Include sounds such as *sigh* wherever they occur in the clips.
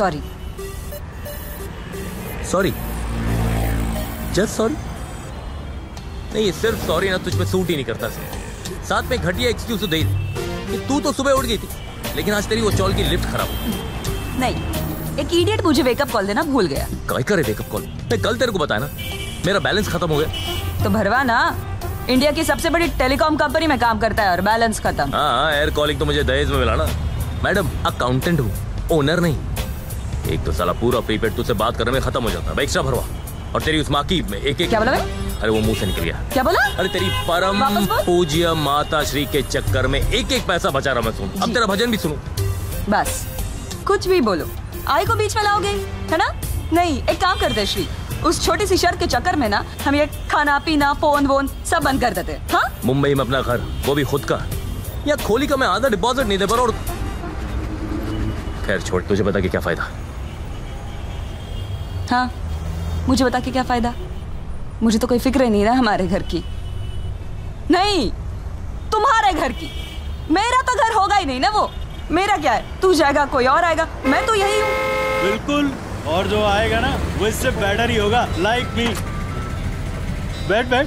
Sorry sorry just sorry नहीं ये सिर्फ़ सॉरी ना तुझ पे सूट ही नहीं करता सर। साथ में घटिया एक्सक्यूज तो दे दे। कि तू तो सुबह उठ गई थी लेकिन आज तेरी वो चौल की लिफ्ट खराब हो नहीं एक इडियट मुझे वेकअप कॉल देना भूल गया। काय करे वेकअप कॉल मैं कल तेरे को बताया ना। मेरा बैलेंस खत्म हो गया। तो भरवा ना इंडिया की सबसे बड़ी टेलीकॉम कंपनी में काम करता है और बैलेंस खत्म। हाँ एयर कॉलिंग तो मुझे दहेज में मिला ना। मैडम अकाउंटेंट हूँ ओनर नहीं। एक तो साला पूरा प्रीपेड तुझसे बात करने में खत्म हो जाता है। एक्स्ट्रा भरवा। और तेरी उस माँ की में एक एक क्या बोला अरे वो मुँह से निकल गया। क्या बोला? अरे तेरी परम पूज्य माता श्री के चक्कर में एक एक पैसा बचा रहा मैं सुन। अब तेरा भजन भी सुनू। बस। कुछ भी बोलो। आई को बीच में लाओगे है ना? नहीं एक काम करते श्री। उस छोटी सी शर्त के चक्कर में ना हम ये खाना पीना फ़ोन वोन सब बंद कर देते हाँ मुंबई में अपना घर वो भी खुद का। या खोली का मैं आधा डिपॉजिट नहीं दे पर और खैर छोड़ तुझे पता कि क्या फ़ायदा। हाँ मुझे बता के क्या फ़ायदा? मुझे तो कोई फ़िक्र ही नहीं रहा हमारे घर की। नहीं तुम्हारे घर की। मेरा तो घर होगा ही नहीं ना वो। मेरा क्या है? तू जाएगा कोई और आएगा। मैं तो यही हूँ। बिल्कुल। और जो आएगा ना वो इससे बेटर ही होगा। लाइक मी बैठ बैठ।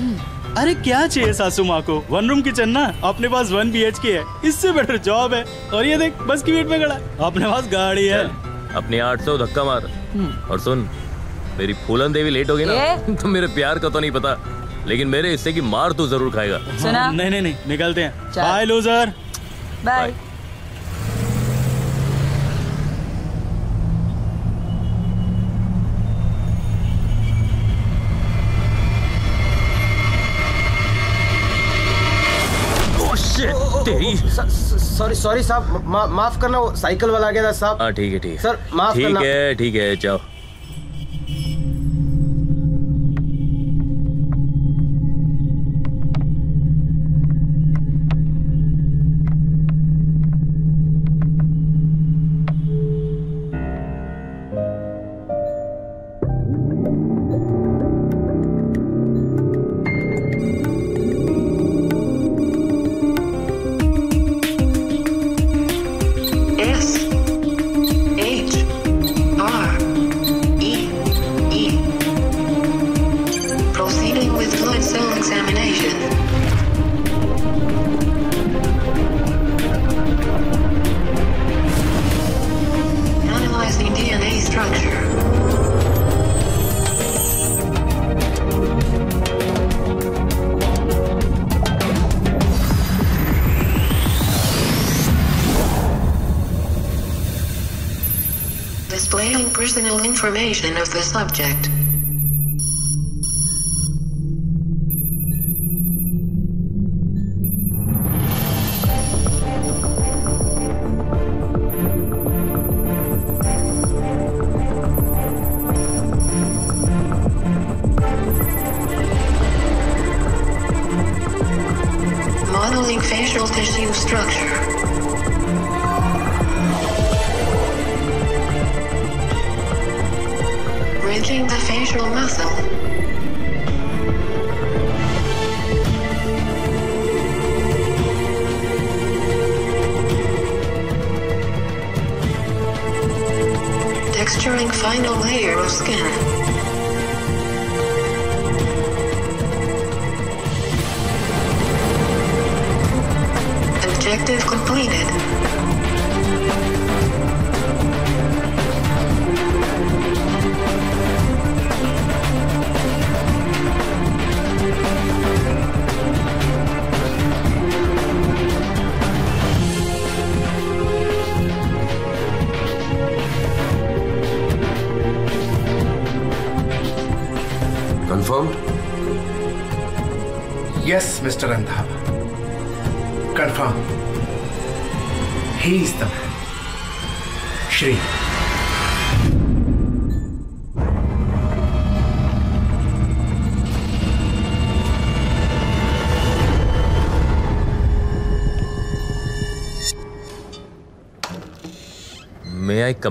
अरे क्या चाहिए सासू माँ को? वन रूम किचन ना? अपने पास वन बी एच के है। इससे बेटर जॉब है। और ये देख बस की वेट में खड़ा। अपने पास गाड़ी है। अपनी आठ सौ धक्का मार। और सुन मेरी फूलन देवी लेट होगी ना ये? तो मेरे प्यार का तो नहीं पता लेकिन मेरे हिस्से की मार तो ज़रूर खाएगा। सुना? नहीं नहीं नहीं निकलते हैं। बाय लूजर बाय तेरी सॉरी सॉरी साहब माफ़ करना वो साइकिल वाला आ गया था साहब। हाँ ठीक है ठीक है। सर, माफ़ ठीक है ठीक है जाओ subject.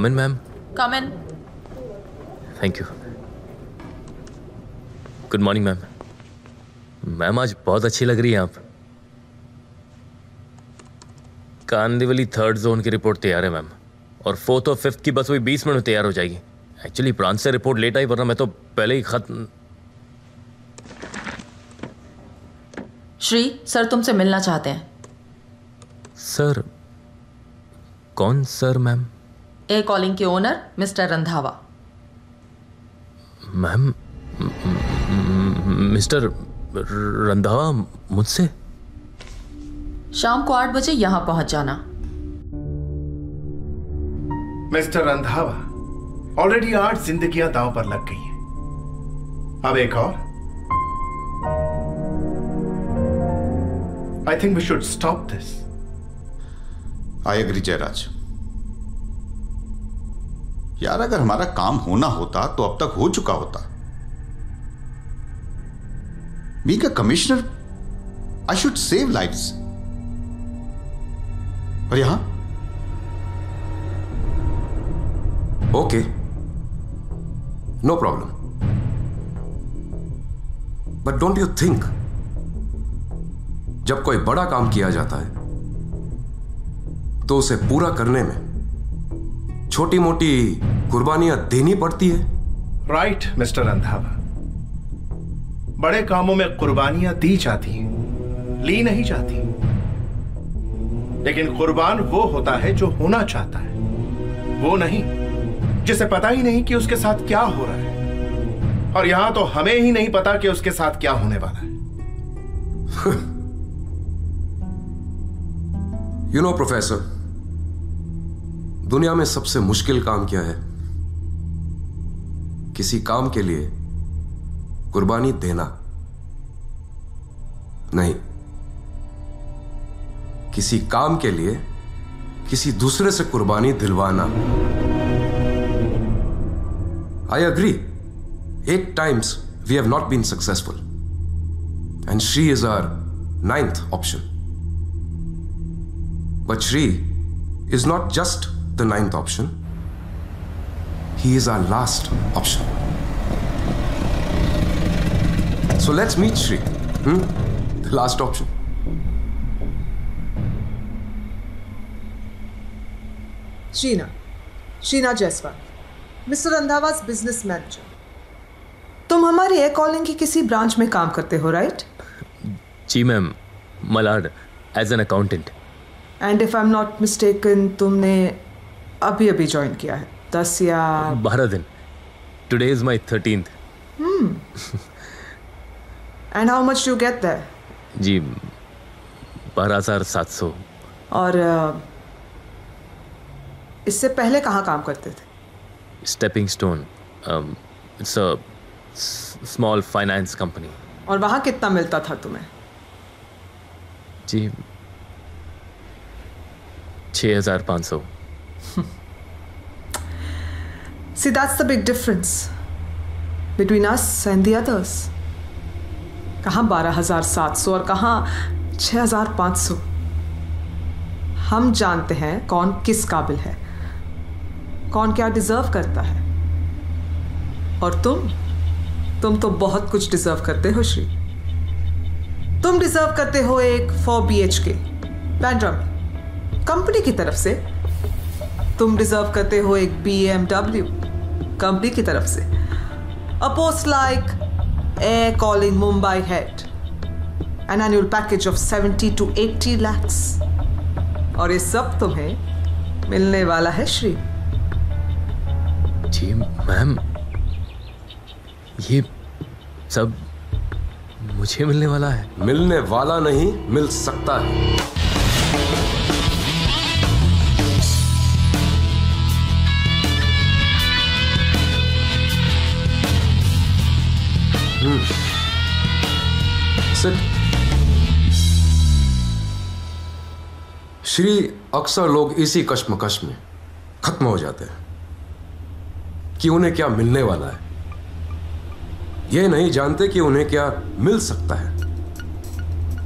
Come in ma'am come in thank you good morning ma'am ma'am आज बहुत अच्छी लग रही हैं आप कांदिवली थर्ड जोन की रिपोर्ट तैयार है मैम और फोर्थ और फिफ्थ की बस वही बीस मिनट में तैयार हो जाएगी एक्चुअली ब्रांच से रिपोर्ट लेट आई वरना मैं तो पहले ही खत्म श्री सर तुमसे मिलना चाहते हैं सर कौन सर मैम ए कॉलिंग के owner mister Randhawa ma'am mister Randhawa मुझसे? शाम को आठ बजे यहाँ पहुँच जाना। मिस्टर रंधावा ऑलरेडी आठ जिंदगियाँ दांव पर लग गई हैं। अब एक और। I think we should stop this I agree Jayraj यार, अगर हमारा काम होना होता तो अब तक हो चुका होता। Being a commissioner I should save lives और यहाँ? Okay no problem but don't you think जब कोई बड़ा काम किया जाता है तो उसे पूरा करने में छोटी मोटी कुर्बानियाँ देनी पड़ती है। राइट मिस्टर रंधावा बड़े कामों में कुर्बानियाँ दी जाती हैं ली नहीं जाती। लेकिन कुर्बान वो होता है जो होना चाहता है। वो नहीं जिसे पता ही नहीं कि उसके साथ क्या हो रहा है। और यहाँ तो हमें ही नहीं पता कि उसके साथ क्या होने वाला है। यू नो प्रोफेसर दुनिया में सबसे मुश्किल काम क्या है? किसी काम के लिए कुर्बानी देना। नहीं। किसी काम के लिए किसी दूसरे से कुर्बानी दिलवाना। I agree at times we have not been successful and Shri is our ninth option but Shri is not just the ninth option, he is our last option. So let's meet Shri. Hmm? The last option. Sheena Sheena Jaiswal mister Randhawa's business manager तुम हमारी air calling की किसी branch में काम करते हो right ji ma'am Malad as an accountant and if I am not mistaken तुमने अभी अभी ज्वाइन किया है। दस या बारह दिन। Today is my thirteenth and how much you get that ji बारह हज़ार सात सौ। और uh, इससे पहले कहाँ काम करते थे? Stepping stone it's a small finance company और वहाँ कितना मिलता था तुम्हें? जी छः हज़ार पाँच सौ। See, that's the big difference between us and the others. कहाँ बारह हज़ार सात सौ और कहाँ छः हज़ार पाँच सौ? हम जानते हैं कौन किस काबिल है कौन क्या डिजर्व करता है। और तुम तुम तो बहुत कुछ डिजर्व करते हो श्री। तुम डिजर्व करते हो एक फोर बी एच के पैंड्रम कंपनी की तरफ़ से तुम डिजर्व करते हो एक बी एम डब्ल्यू कंपनी की तरफ़ से। A post like Air Calling Mumbai head an annual package of 70 to 80 lakhs और ये सब तुम्हें मिलने वाला है श्री। जी मैम ये सब मुझे मिलने वाला है। मिलने वाला नहीं मिल सकता है। सिट श्री अक्सर लोग इसी कश्मकश में खत्म हो जाते हैं कि उन्हें क्या मिलने वाला है। ये नहीं जानते कि उन्हें क्या मिल सकता है।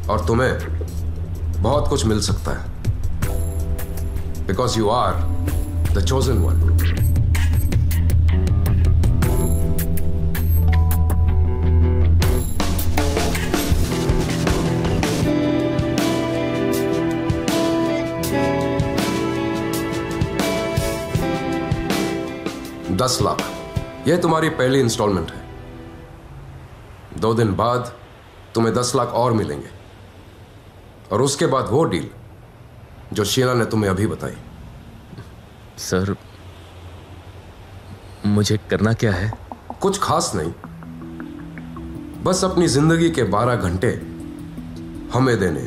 और तुम्हें बहुत कुछ मिल सकता है। Because you are the chosen one दस लाख। यह तुम्हारी पहली इंस्टॉलमेंट है। दो दिन बाद तुम्हें दस लाख और मिलेंगे। और उसके बाद वो डील जो शीला ने तुम्हें अभी बताई। सर मुझे करना क्या है? कुछ खास नहीं। बस अपनी ज़िंदगी के बारह घंटे हमें देने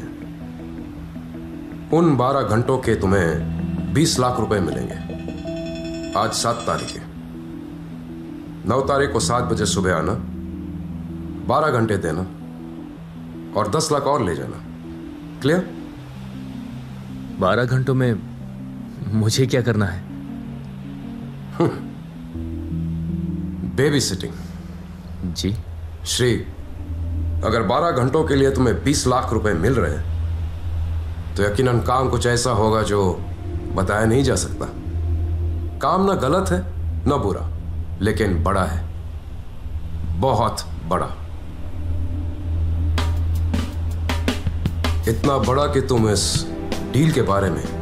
उन बारह घंटों के तुम्हें बीस लाख रुपए मिलेंगे। आज सात तारीख है। नौ तारीख को सात बजे सुबह आना बारह घंटे देना और दस लाख और ले जाना। क्लियर बारह घंटों में मुझे क्या करना है? बेबी सिटिंग जी। श्री अगर 12 घंटों के लिए तुम्हें 20 लाख रुपए मिल रहे हैं तो यकीनन काम कुछ ऐसा होगा जो बताया नहीं जा सकता। काम ना गलत है ना बुरा। लेकिन बड़ा है। बहुत बड़ा। इतना बड़ा कि तुम इस डील के बारे में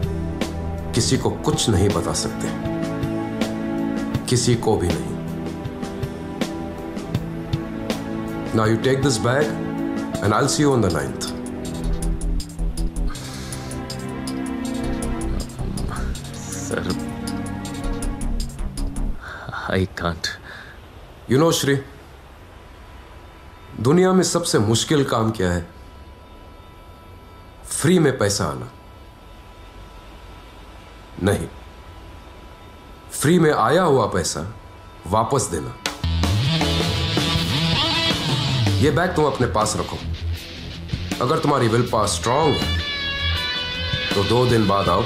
किसी को कुछ नहीं बता सकते। किसी को भी नहीं। Now you take this bag and I'll see you on the 9th. I can't You know, Shri दुनिया में सबसे मुश्किल काम क्या है? फ्री में पैसा आना। नहीं। फ्री में आया हुआ पैसा वापस देना। यह बैग तुम अपने पास रखो। अगर तुम्हारी विल पावर स्ट्रांग है तो दो दिन बाद आओ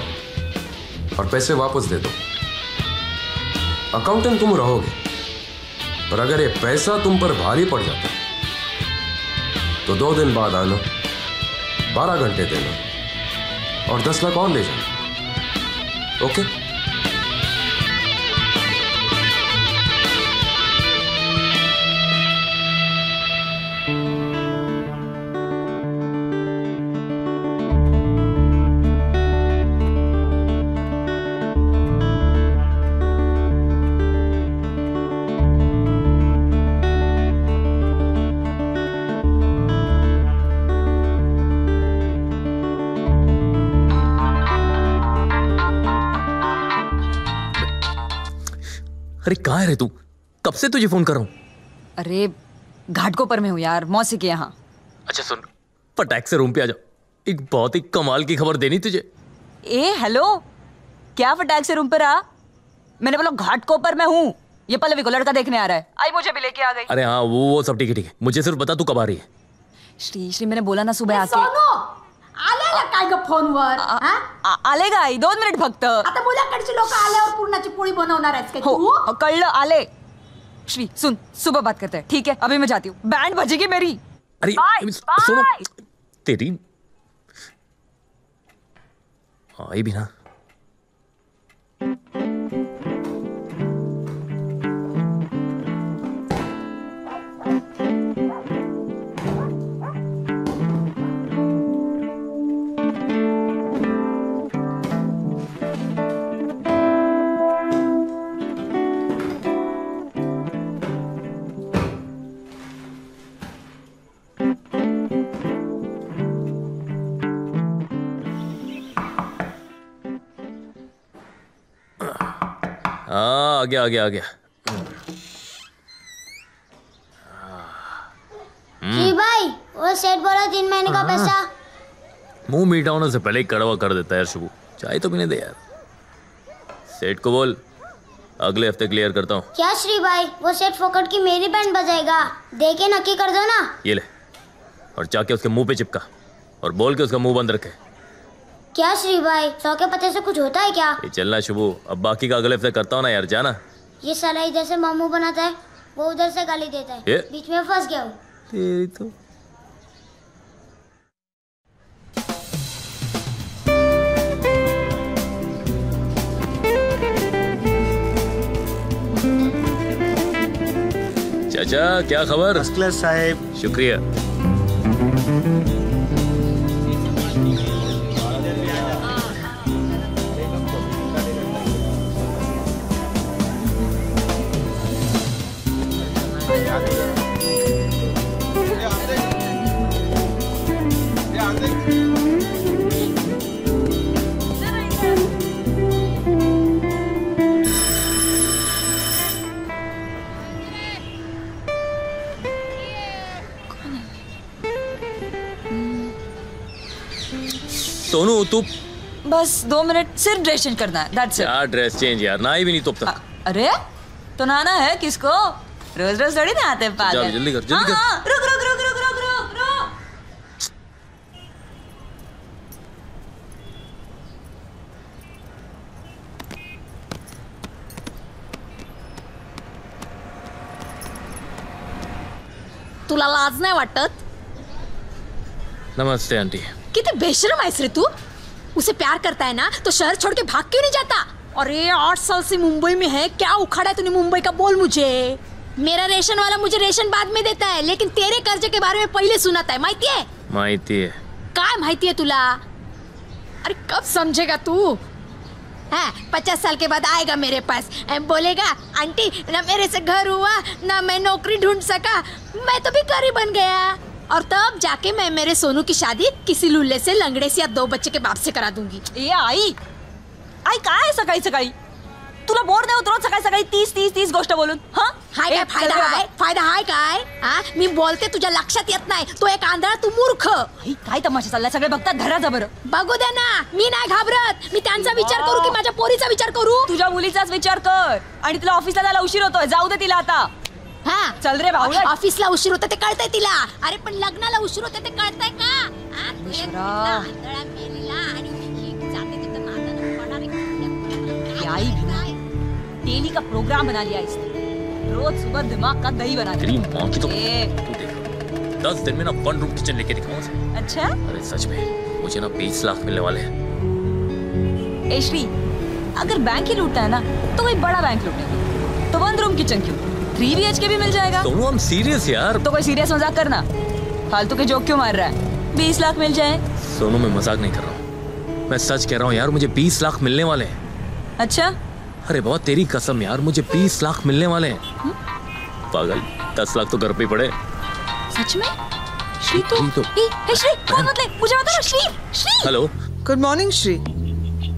और पैसे वापस दे दो। अकाउंटेंट तुम रहोगे। पर अगर ये पैसा तुम पर भारी पड़ जाता तो दो दिन बाद आना, बारह घंटे देना, और दस लाख और ले जाना। ओके? से तुझे फ़ोन कर? रहा हूँ अरे घाटकोपर में हूँ यार मौसी के यहाँ। अच्छा सुन। फटाक से रूम पे आ जाओ। एक बहुत ही कमाल की खबर देनी तुझे। ए हेलो? क्या फटाक से रूम पर आ? मैंने बोला घाटकोपर में हूँ। ये पल्लवी को लड़का देखने आ रहा है। आई मुझे भी लेके आ गई। अरे हाँ वो वो सब ठीक है ठीक है। मुझे सिर्फ़ बता तू कब आ रही है? श्री श्री मैंने बोला ना सुबह आके। सोनू आलेला काय ग फोनवर हा? आ- आले आई दोन मिनिट फक्त। आता मुलाकडची लोक आल्यावर पूर्णाची पोळी बनवणार आहेस काय तू? कळलं आले। श्री सुन सुबह बात करते हैं ठीक है? अभी मैं जाती हूँ। बैंड बजेगी मेरी। अरे सुनो. तेरी आई भी ना। आ गया आ गया आ गया। जी भाई वो सेठ बोला तीन महीने का पैसा। मुँह मीठा होने से पहले ही कड़वा कर देता है शुभू। चाय तो पीने दे यार। सेठ को बोल अगले हफ़्ते क्लियर करता हूँ। क्या श्री भाई वो सेठ फोकट की मेरी बैंड बजाएगा? देखे नक्की कर दो ना। ये ले और जाके उसके मुँह पे चिपका और बोल के उसका मुँह बंद रखे। क्या श्री भाई सौ के पते से कुछ होता है क्या? ये चलना शुभू अब बाकी का अगले हफ़्ते करता हूँ ना यार जाना। ये साला इधर से मामू बनाता है वो उधर से गाली देता है। ये? बीच में फंस गया हूँ। तेरी तो। चाचा क्या खबर? क्लास साहेब। शुक्रिया। तू बस दो मिनट सिर्फ़ ड्रेस चेंज करना है दैट्स इट क्या ड्रेस चेंज यार ना ही भी नहीं तो अब तक। अरे तो नहाना है किसको? रोज रोज थोड़ी नहाते हैं पागल। जल्दी कर, जल्दी हाँ, कर। हाँ, रुक रुक रुक रुक रुक रुक रुक। तुला लाज नाही वाटत? नमस्ते आंटी। किती बेशरम आहेस रे तू? उसे प्यार करता है ना तो शहर छोड़ के भाग क्यों नहीं जाता? अरे आठ साल से मुंबई में है क्या उखाड़ा है तूने मुंबई का? बोल मुझे। मेरा रेशन वाला मुझे रेशन बाद में देता है लेकिन तेरे कर्जे के बारे में पहले सुनाता है माहिती है? माहिती है। काय माहिती है तुला? अरे कब समझेगा तू? हाँ पचास साल के बाद आएगा मेरे पास। एम बोलेगा आंटी ना मेरे से घर हुआ ना मैं नौकरी ढूंढ सका मैं तो भी गरीब बन गया। और तब जाके मैं मेरे सोनू की शादी किसी लुल्ले से लंगड़े से या दो बच्चे के बाप से करा दूंगी। ए आई। आई काय सकाळी सकाळी तुला बोर नाही उतरवत सकाळी सकाळी तीस तीस तीस गोष्ट बोलून हा? हाय काय ए, फायदा चल रे बाबा. हाय फायदा हाय? काय हा मी बोलते तुझ्या लक्षात येत नाही. तो एक आंधळा तू मूर्ख. आई, काय तमाशा चाललाय? सगळे बघतात धरा बरं. बघू दे ना. मी नाही घाबरत. मी त्यांचा विचार करू की माझ्या पोरीचा विचार करू? तुझ्या मुलीचाच विचार कर. आणि तुला ऑफिसला जायला उशीर होतोय. जाऊ दे तिला आता. हा. चल रे भाऊ ऑफिसला उशीर होता ते कळतंय तिला. अरे पण लग्नाला उशीर होता ते कळतंय का? हा? तू एक कुठला आंधळा मेलेला आणि ही जाते तिथं नादानं पडणारी. ये आई भी ना. डेली का प्रोग्राम बना लिया इसने. रोज सुबह दिमाग का दही बना तेरी माँ की तो ए, तू देख. दस दिन में ना वन रूम किचन लेके दिखाऊँ उसे। अच्छा? अरे सच में? मुझे ना बीस लाख मिलने वाले हैं। ए श्री अगर बैंक ही लूटता है ना तो कोई बड़ा बैंक लूटेगा। तो वन रूम किचन क्यों? थ्री बी के भी मिल जाएगा। सोनू हम सीरियस यार। तो कोई सीरियस मज़ाक करना। फालतू के जोक क्यों मार रहा है? बीस लाख मिल जाए। सोनू मैं मज़ाक नहीं कर रहा हूँ। मैं सच कह रहा हूँ यार मुझे बीस लाख मिलने वाले हैं। अच्छा? अरे बहुत तेरी कसम यार मुझे बीस लाख मिलने वाले हैं। पागल दस लाख तो घर पे पड़े। सच में? श्री तो, श्री तो- ए, ए, श्री फ़ोन मत ले मुझे बता ना Shri Shri. Hello. Good morning Shri.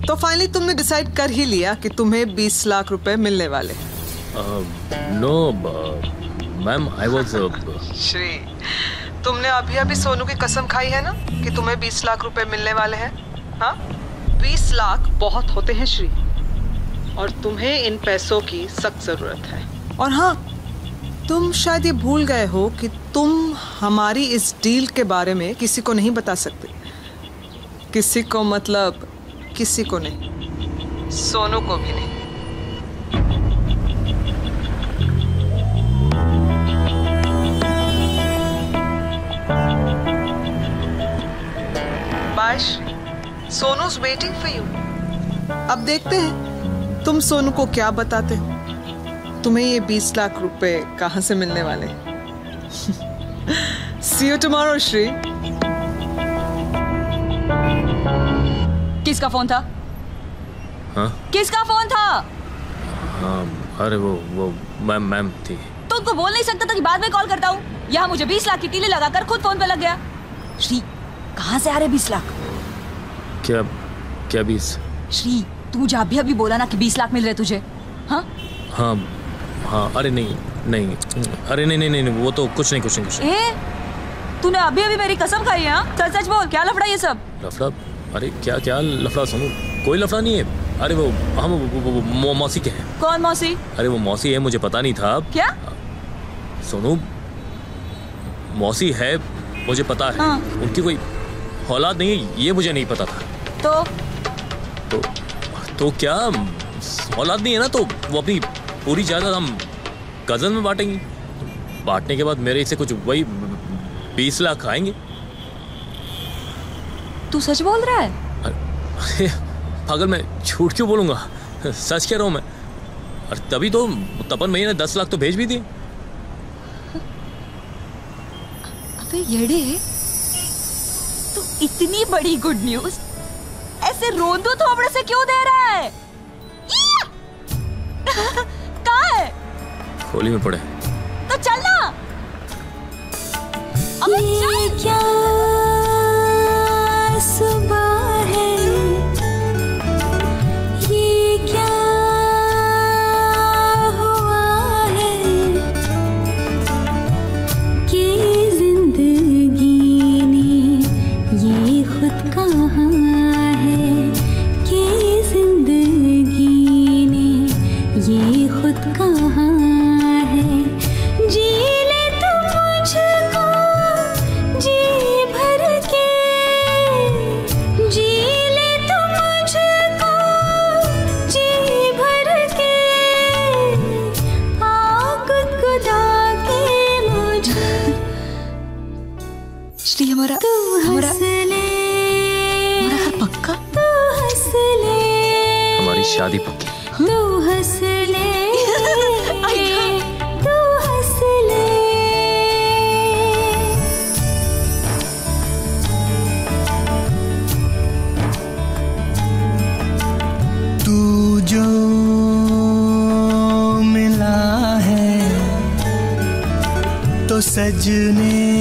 तो फाइनली तुमने डिसाइड कर ही लिया कि तुम्हें 20 लाख रुपए मिलने वाले no ma'am I was Shri तुमने अभी अभी सोनू की कसम खाई है ना? कि तुम्हें 20 लाख रुपए मिलने वाले हैं? हाँ? 20 लाख बहुत होते हैं श्री। और तुम्हें इन पैसों की सख्त ज़रूरत है। और हाँ तुम शायद ये भूल गए हो कि तुम हमारी इस डील के बारे में किसी को नहीं बता सकते। किसी को मतलब किसी को नहीं। सोनू को भी नहीं। Bye Sonu's waiting for you अब देखते हैं तुम सोनू को क्या बताते हो? तुम्हें ये 20 लाख रुपए कहाँ से मिलने वाले सी यू टुमारो श्री किसका फ़ोन था? हाँ? किसका फ़ोन था? हाँ अरे वो वो मैम मैम थी। तो उनको बोल नहीं सकता था कि बाद में कॉल करता हूँ। यहाँ मुझे बीस लाख की टीले लगाकर खुद फ़ोन पे लग गया। श्री कहाँ से आ रहे बीस लाख? क्या क्या बीस श्री तू मुझे अभी अभी बोला ना कि बीस लाख मिल रहे तुझे हाँ? हाँ हाँ अरे नहीं नहीं अरे नहीं नहीं नहीं नहीं, वो तो कुछ नहीं कुछ नहीं कुछ नहीं। तूने अभी अभी मेरी कसम खाई है हाँ? सच सच बोल क्या लफड़ा ये सब? लफड़ा? अरे क्या क्या लफड़ा सुनो? कोई लफड़ा नहीं है। अरे वो हम वो, वो, वो, वो मौसी के हैं? कौन मौसी? अरे वो मौसी है मुझे पता नहीं था। क्या? सोनू? मौसी है मुझे पता है। हाँ। उनकी कोई औलाद नहीं है ये मुझे नहीं पता था। तो? तो तो क्या औलाद नहीं है ना तो वो अपनी पूरी जायदाद हम कज़न में बांटेंगे। बांटने के बाद मेरे से कुछ वही बीस लाख आएँगे। तू सच बोल रहा है? अरे पागल मैं झूठ क्यों बोलूँगा? सच कह रहा हूँ मैं। और तभी तो तपन भैया ने दस लाख तो भेज भी दिए। अबे येड़े। तू इतनी बड़ी गुड न्यूज़ ऐसे रोंदो थोबड़े से क्यों दे रहा है? कहा है? खोली में पड़े। तो चलना अबे चल। क्या सुबह है? शादी पक्की। तू हंस ले। तू हंस ले। तू जो मिला है तो सजने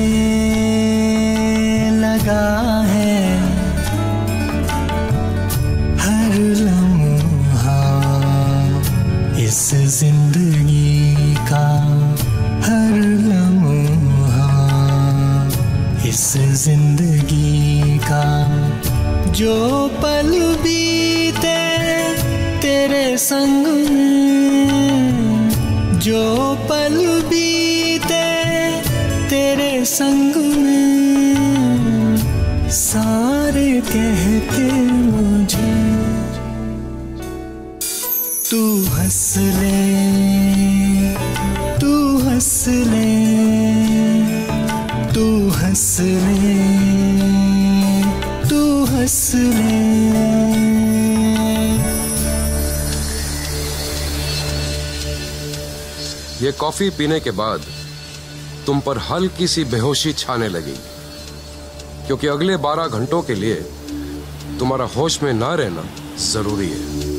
जो पल बीते तेरे संग जो पल बीते तेरे संग में सारे कहते कॉफ़ी पीने के बाद तुम पर हल्की सी बेहोशी छाने लगी क्योंकि अगले बारह घंटों के लिए तुम्हारा होश में ना रहना ज़रूरी है।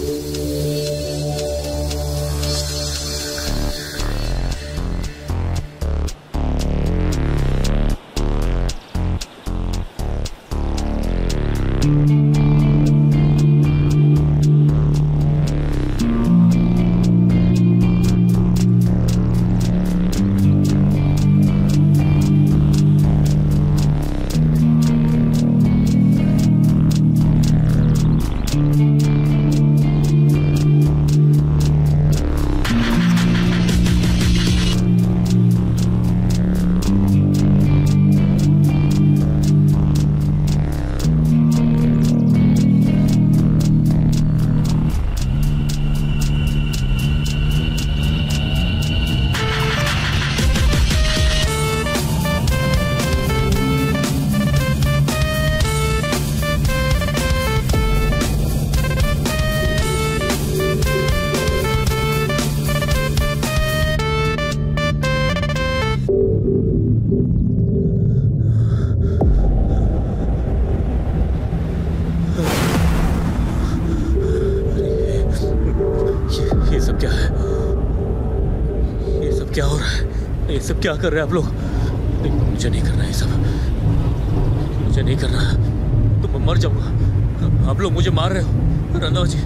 क्या कर रहे हैं आप लोग? नहीं, मुझे नहीं करना है सब। मुझे नहीं करना तो मैं मर जाऊँगा। आप लोग मुझे मार रहे हो। रंधावा जी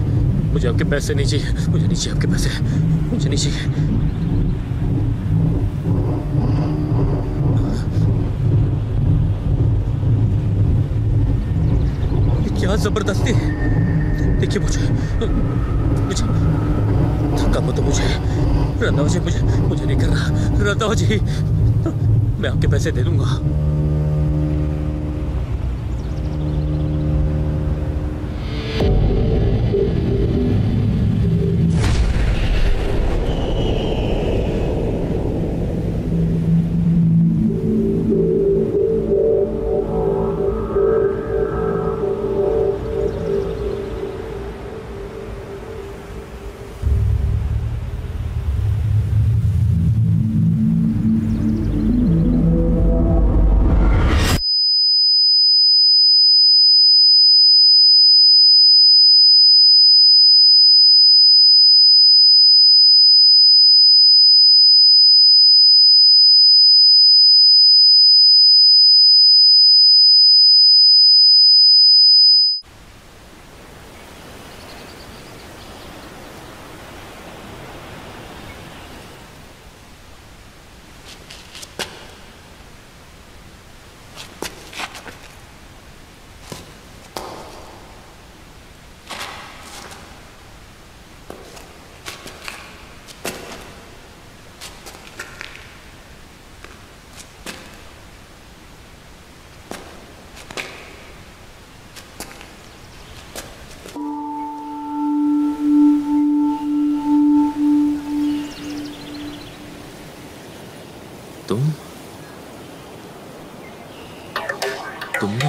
मुझे आपके पैसे नहीं चाहिए। मुझे नहीं चाहिए आपके पैसे। मुझे नहीं चाहिए ये क्या ज़बरदस्ती है देखिए मुझे मुझे धक्का मत दो मुझे रंधावा जी मुझे मुझे नहीं करना जी। मैं आपके पैसे दे दूँगा।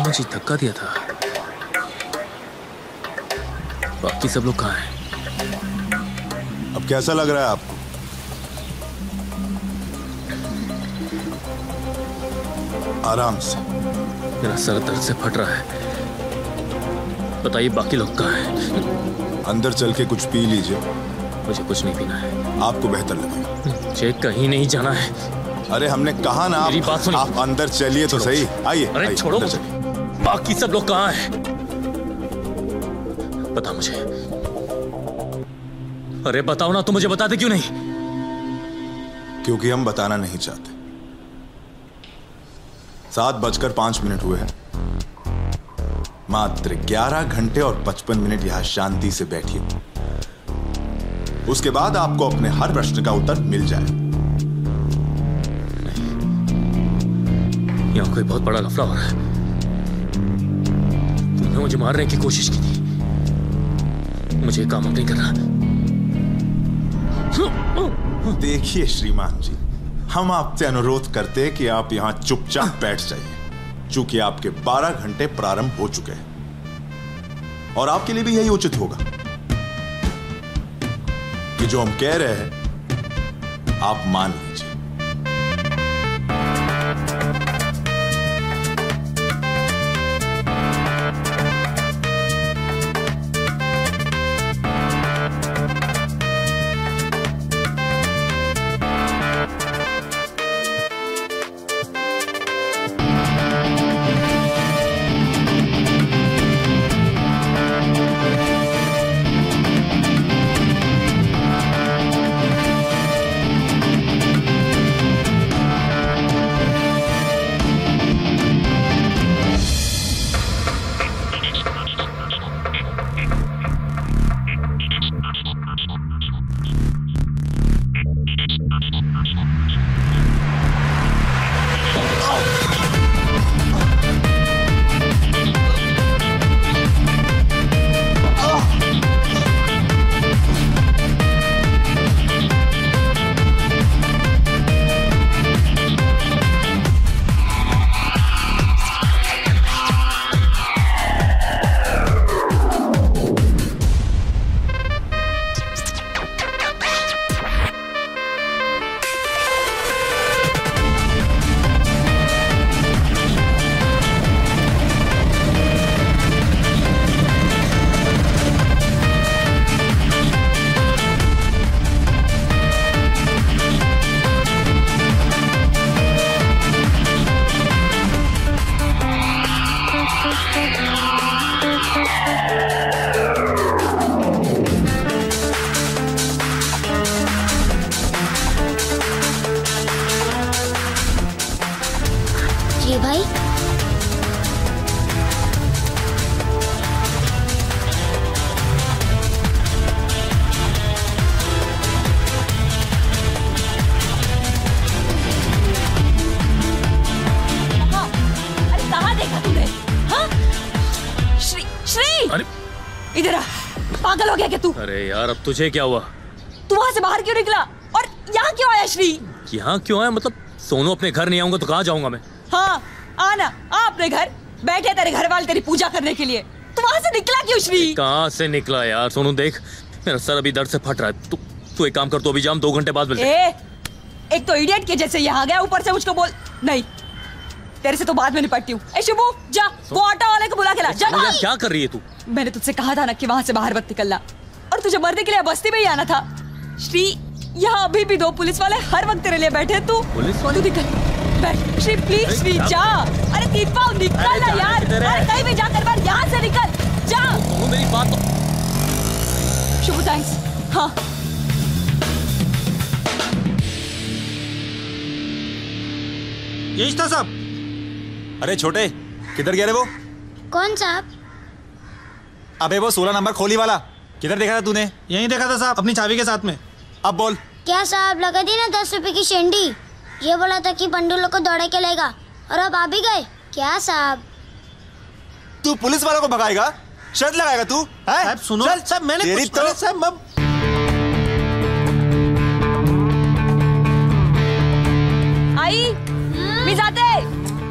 तुमने मुझे धक्का दिया था। बाकी सब लोग कहाँ हैं? अब कैसा लग रहा है आपको? आराम से। मेरा सर दर्द से फट रहा है। बताइए बाकी लोग कहाँ हैं? अंदर चल के कुछ पी लीजिए। मुझे कुछ नहीं पीना है। आपको बेहतर लगेगा। मुझे कहीं नहीं जाना है। अरे हमने कहा ना बात आप अंदर चलिए तो सही। आइए अरे छोड़ो। बाकी सब लोग कहाँ हैं? बता मुझे। अरे बताओ ना तो मुझे बताते क्यों नहीं? क्योंकि हम बताना नहीं चाहते। सात बजकर पाँच मिनट हुए हैं। मात्र ग्यारह घंटे और पचपन मिनट यहाँ शांति से बैठिए। उसके बाद आपको अपने हर प्रश्न का उत्तर मिल जाए। यहाँ कोई बहुत बड़ा लफड़ा हो रहा है। मुझे मारने की कोशिश की थी। मुझे काम नहीं करना देखिए श्रीमान जी, हम आपसे अनुरोध करते हैं कि आप यहाँ चुपचाप बैठ जाइए, चूँकि आपके 12 घंटे प्रारंभ हो चुके हैं। और आपके लिए भी यही उचित होगा कि जो हम कह रहे हैं, आप मान यार अब तुझे क्या हुआ? तू वहाँ से बाहर क्यों निकला? और यहाँ क्यों आया श्री? यहाँ क्यों है मतलब सोनू अपने घर नहीं आऊँगा तो कहाँ जाऊँगा मैं? हाँ आना आ अपने घर। बैठे तेरे घर वाले तेरी पूजा करने के लिए। तू वहाँ से निकला क्यों श्री? कहाँ से निकला यार? सोनू देख मेरा सर अभी दर्द से फट रहा है। तू तू एक काम कर तू अभी जाम दो घंटे बाद मिलते एक तो इडियट के जैसे यहाँ गया ऊपर से मुझको बोल। नहीं तेरे से तो बाद में निपटती हूँ। शुभू जा वो ऑटो वाले को बुला के ला जा क्या कर रही है तू? मैंने तुझसे कहा था ना कि वहाँ से बाहर मत निकलना। और तुझे मरने के लिए बस्ती में ही आना था। श्री यहाँ अभी भी दो पुलिस वाले हर वक्त तेरे लिए बैठे तू पुलिस तू निकल बैठ। श्री प्लीज़ श्री जा। अरे दीपा निकल ना यार। अरे कहीं भी जाकर बाहर यहाँ से निकल। जा। सोनू मेरी बात तो शुभ थैंक्स हाँ। यही था साहब अरे छोटे किधर गया रे वो? कौन साहब अबे वो सोलह नंबर खोली वाला। किधर देखा था तूने? यही देखा था साहब अपनी चाबी के साथ में। अब बोल। क्या साहब लगा दी ना दस रुपए की शेंडी? ये बोला था कि पंडू लोग को दौड़े के लेगा और अब आ भी गए? क्या साहब? तू पुलिस वालों को भगाएगा? शर्त लगाएगा तू? है? सुनो। चल, सब मैंने तेरी कुछ तो... साहब मैं... आई। मी जाते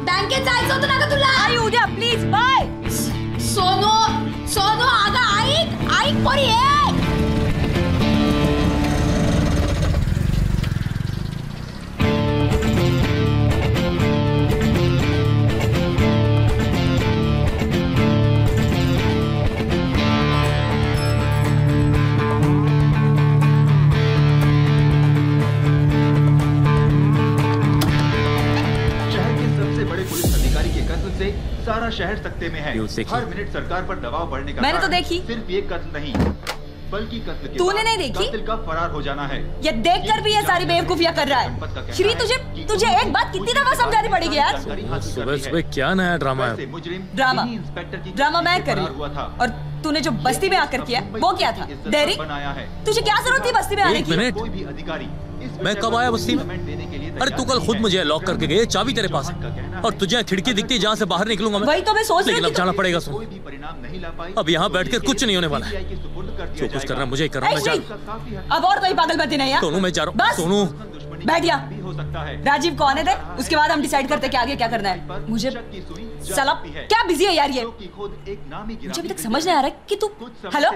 बँकेत जायचं होतं ना तू ला। आई उद्या प्लीज़ बाय सोनो सोनो What? सारा शहर सकते में है। हर मिनट सरकार पर दबाव बढ़ने का मैंने तो देखी। सिर्फ़ ये कत्ल नहीं बल्कि कत्ल तूने नहीं देखी? कातिल का फरार हो जाना है। ये देख कर भी ये सारी बेवकूफियाँ कर रहा है। श्री तुझे तुझे एक बात कितनी दफ़ा समझानी पड़ेगी यार? सुबह सुबह क्या नया ड्रामा है? ड्रामा। ड्रामा मैं कर। रही हूँ और तूने जो बस्ती में आकर किया वो क्या था? डेरी बनाया है। तुझे क्या ज़रूरत थी बस्ती में आने की? कोई भी अधिकारी मैं कब आया बस्ती में अरे तू कल खुद मुझे लॉक करके गए चाबी तेरे पास। और तुझे खिड़की दिखती है जहाँ से बाहर निकलूँगा मैं। वही तो मैं सोच रही लेकिन थी अब तो- जाना पड़ेगा सुन अब यहाँ बैठ कर कुछ नहीं होने वाला है। जो कुछ करना मुझे ही करना ऐ मैं जा अब और कोई पागल बती नहीं है। सोनू मैं जा रहा हूँ। सोनू बैठ गया। राजीव कौन है थे उसके बाद हम डिसाइड करते हैं आगे क्या करना है। मुझे साला क्या बिज़ी है यार ये? मुझे अभी तक समझ नहीं आ रहा कि तू हेलो?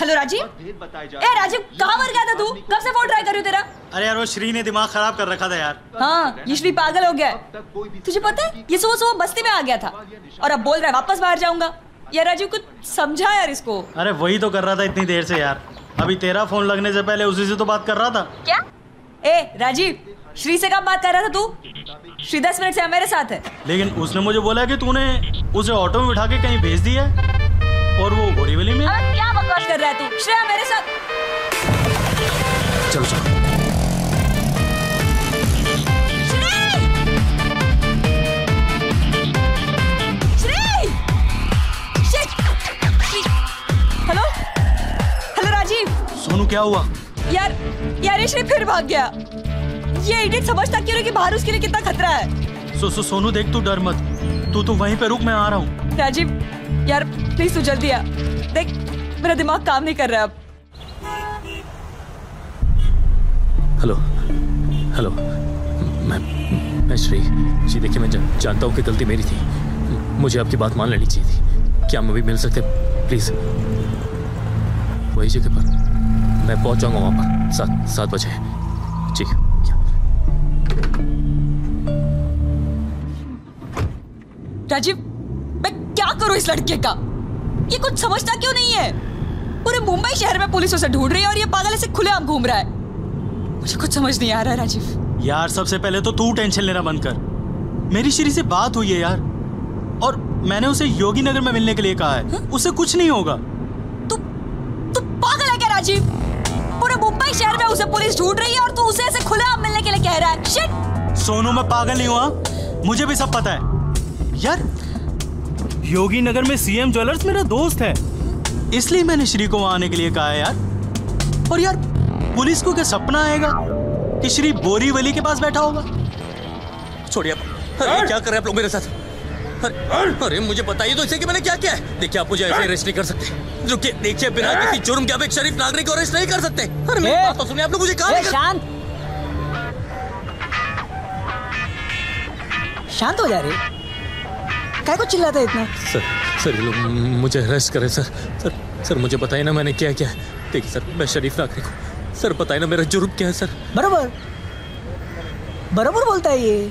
हेलो राजीव? ए राजीव कहाँ मर गया था तू? कब से फ़ोन ट्राई कर रही हूँ तेरा? अरे यार वो श्री ने दिमाग खराब कर रखा था यार। हाँ ये श्री पागल हो गया। तुझे पता है ये सुबह सुबह बस्ती में आ गया था। और अब बोल रहा है वापस बाहर जाऊँगा। यार राजीव कुछ समझा यार इसको। अरे वही तो कर रहा था इतनी देर से यार। अभी तेरा फ़ोन लगने से पहले उसी से तो बात कर रहा था। क्या? ए राजीव श्री से कब बात कर रहा था तू? श्री दस मिनट से मेरे साथ है। लेकिन उसने मुझे बोला कि तूने उसे ऑटो में बिठा के कहीं भेज दिया है और वो बोरीवली में अबे क्या बकवास कर रहा है तू? श्रेया मेरे साथ। चलो चलो। हेलो? हेलो राजीव। सोनू क्या हुआ? यार यार ये फिर भाग गया। ये इडियट समझता क्यों कि बाहर उसके लिए कितना खतरा है। सो, सो सोनू देख तू डर मत। तू तू वहीं पे रुक मैं आ रहा हूँ। राजीव यार प्लीज़ तू जल्दी आ। देख मेरा दिमाग काम नहीं कर रहा अब। हेलो हेलो मैं मैं श्री जी देखिए मैं जा, जानता हूँ कि गलती मेरी थी। मुझे आपकी बात मान लेनी चाहिए थी। क्या हम अभी मिल सकते? प्लीज़ वही जगह पर। मैं पहुँच जाऊँगा वहाँ पर। सात सात बजे। जी। राजीव मैं क्या करूँ इस लड़के का? ये कुछ समझता क्यों नहीं है? पूरे मुंबई शहर में पुलिस उसे ढूंढ रही है और ये पागल ऐसे खुलेआम घूम रहा है। मुझे कुछ समझ नहीं आ रहा है राजीव। यार सबसे पहले तो तू टेंशन लेना बंद कर। मेरी श्री से बात हुई है यार। और मैंने उसे योगी नगर में मिलने के लिए कहा है। उससे कुछ नहीं होगा। है राजीव पूरे मुंबई शहर में उसे पुलिस ढूंढ रही है और तू उसे ऐसे खुलेआम मिलने के लिए कह रहा है। शिट सोनू मैं पागल नहीं हुआ। मुझे भी सब पता है। यार योगी नगर में सीएम ज्वेलर्स मेरा दोस्त है। इसलिए मैंने श्री को वहाँ आने के लिए कहा है यार। और यार पुलिस को क्या सपना आएगा कि श्री बोरीवली के पास बैठा होगा? छोड़िए आप क्या कर रहे हैं आप लोग मेरे साथ? अरे अरे मुझे बताइए तो इसे कि मैंने क्या किया है? देखिए आप मुझे ऐसे अरेस्ट नहीं कर सकते। रुकिए देखिए बिना किसी जुर्म के आप एक शरीफ नागरिक को अरेस्ट नहीं कर सकते। अरे मेरी बात तो सुनिए आप लोग मुझे कहा शांत। शांत हो जा रे काय को चिल्लाता है इतना? सर सर ये लोग मुझे अरेस्ट करें सर। सर सर मुझे बताइए ना मैंने क्या किया है। देखिए सर मैं शरीफ नागरिक हूँ। सर बताइए ना मेरा जुर्म क्या है सर? बरोबर। बरोबर बोलता है ये।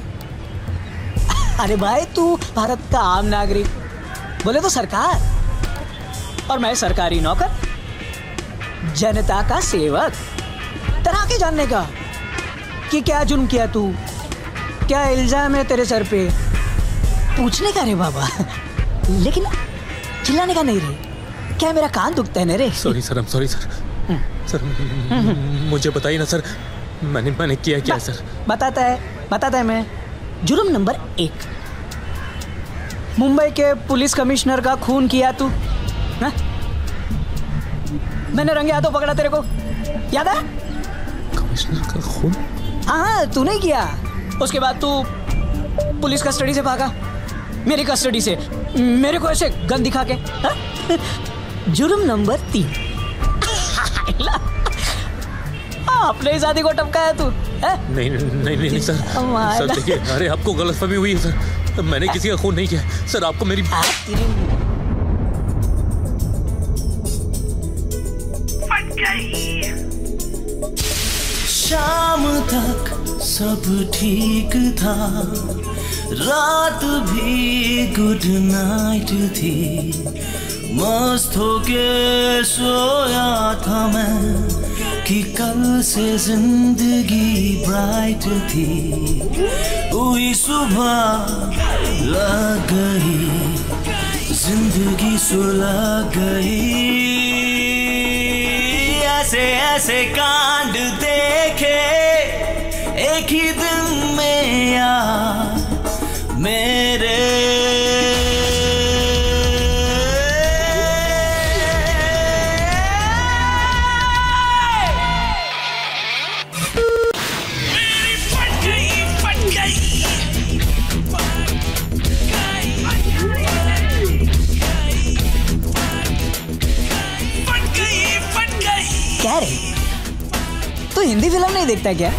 अरे भाई तू भारत का आम नागरिक। बोले तो सरकार। और मैं सरकारी नौकर। जनता का सेवक। तरह के जानने का। कि क्या जुर्म किया तू? क्या इल्ज़ाम है तेरे सर पे? पूछने का रे बाबा। लेकिन चिल्लाने का नहीं रे। क्या मेरा कान दुखता है ना रे? Sorry sir sorry sir sir मुझे बताइए ना सर मैंने मैंने किया क्या सर बताता है बताता है मैं। जुर्म नंबर एक। मुंबई के पुलिस कमिश्नर का खून किया तू हाँ? मैंने रंगे हाथों पकड़ा तेरे को। याद है? कमिश्नर का खून? हाँ हाँ तू नहीं किया। उसके बाद तू पुलिस कस्टडी से भागा। मेरी कस्टडी से। मेरे को ऐसे गन दिखा के हाँ? जुर्म नंबर तीन। *laughs* अपने ही शादी को टपकाया तू? नहीं नहीं नहीं, नहीं सर। सर देखिए अरे आपको गलतफहमी हुई है सर। मैंने किसी का खून नहीं किया। सर आपको मेरी शाम तक सब ठीक था। रात भी गुड नाइट थी। मस्त होके सोया था मैं। कि कल से ज़िंदगी ब्राइट थी। हुई सुबह लग गई, ज़िंदगी सुलग गई। ऐसे ऐसे कांड देखे, एक ही दिन में यार मेरे। हिंदी फ़िल्म नहीं देखता क्या?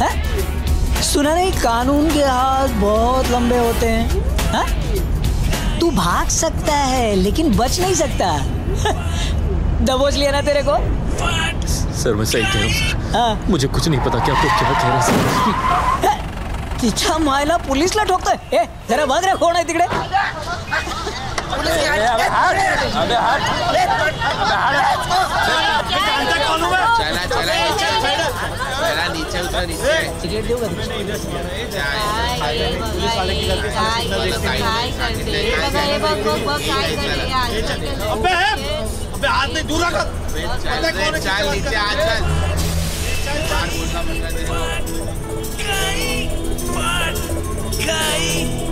है? सुना नहीं कानून के हाथ बहुत लंबे होते हैं। है? तू भाग सकता है लेकिन बच नहीं सकता। *laughs* दबोच लिया ना तेरे को? सर मैं सही कह रहा हूँ मुझे कुछ नहीं पता कि आप क्या कह रहे हैं सर। तिच्या मायला पोलीसला ठोकतोय ए जरा बघ रे कोण आहे तिकडे? टिकट दोगे अबे अबे हाथ नहीं दूर रख चल नीचे आ चल गई गई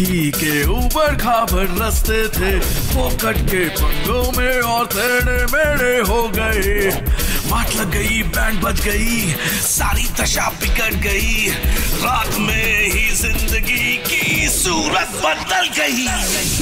ज़िंदगी के ऊपर खाबर रस्ते थे। फोकट के पंगों में और तेरे मेरे हो गए। माट लग गई, बैंड बज गई, सारी दशा बिगड़ गई। रात में ही ज़िंदगी की सूरत बदल गई।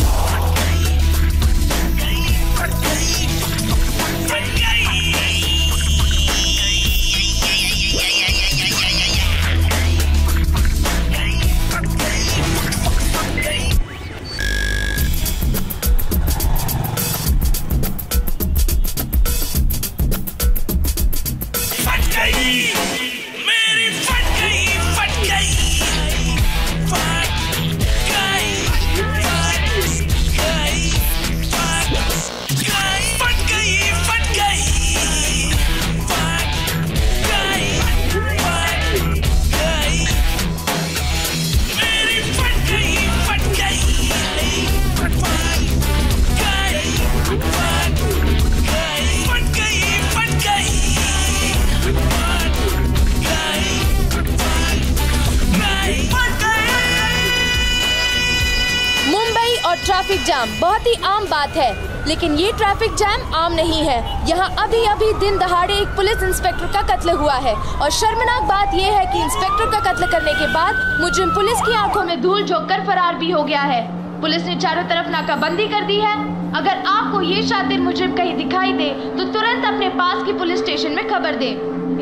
लेकिन ये ट्रैफ़िक जैम आम नहीं है। यहाँ अभी अभी दिन दहाड़े एक पुलिस इंस्पेक्टर का कत्ल हुआ है। और शर्मनाक बात यह है कि इंस्पेक्टर का कत्ल करने के बाद मुजरिम पुलिस की आँखों में धूल झोंक कर फरार भी हो गया है। पुलिस ने चारों तरफ़ नाकाबंदी कर दी है। अगर आपको ये शातिर मुजरिम कहीं दिखाई दे तो तुरंत अपने पास की पुलिस स्टेशन में खबर दे।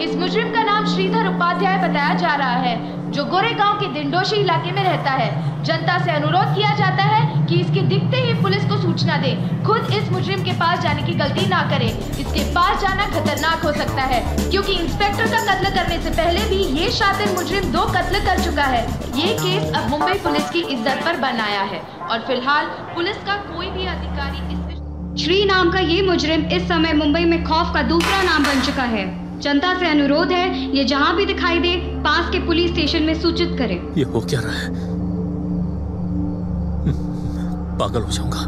इस मुजरिम का नाम श्रीधर उपाध्याय बताया जा रहा है, जो गोरेगांव के दिंडोशी इलाके में रहता है। जनता से अनुरोध किया जाता है कि इसके दिखते ही पुलिस को सूचना दे। खुद इस मुजरिम के पास जाने की गलती ना करें। इसके पास जाना खतरनाक हो सकता है क्योंकि इंस्पेक्टर का कत्ल करने से पहले भी ये शातिर मुजरिम दो कत्ल कर चुका है। ये केस अब मुंबई पुलिस की इज़्ज़त पर बनाया है और फ़िलहाल पुलिस का कोई भी अधिकारी इस श्री नाम का ये मुजरिम इस समय मुंबई में खौफ का दूसरा नाम बन चुका है। जनता से अनुरोध है ये जहाँ भी दिखाई दे पास के पुलिस स्टेशन में सूचित करें। ये हो क्या रहा है? पागल हो जाऊँगा।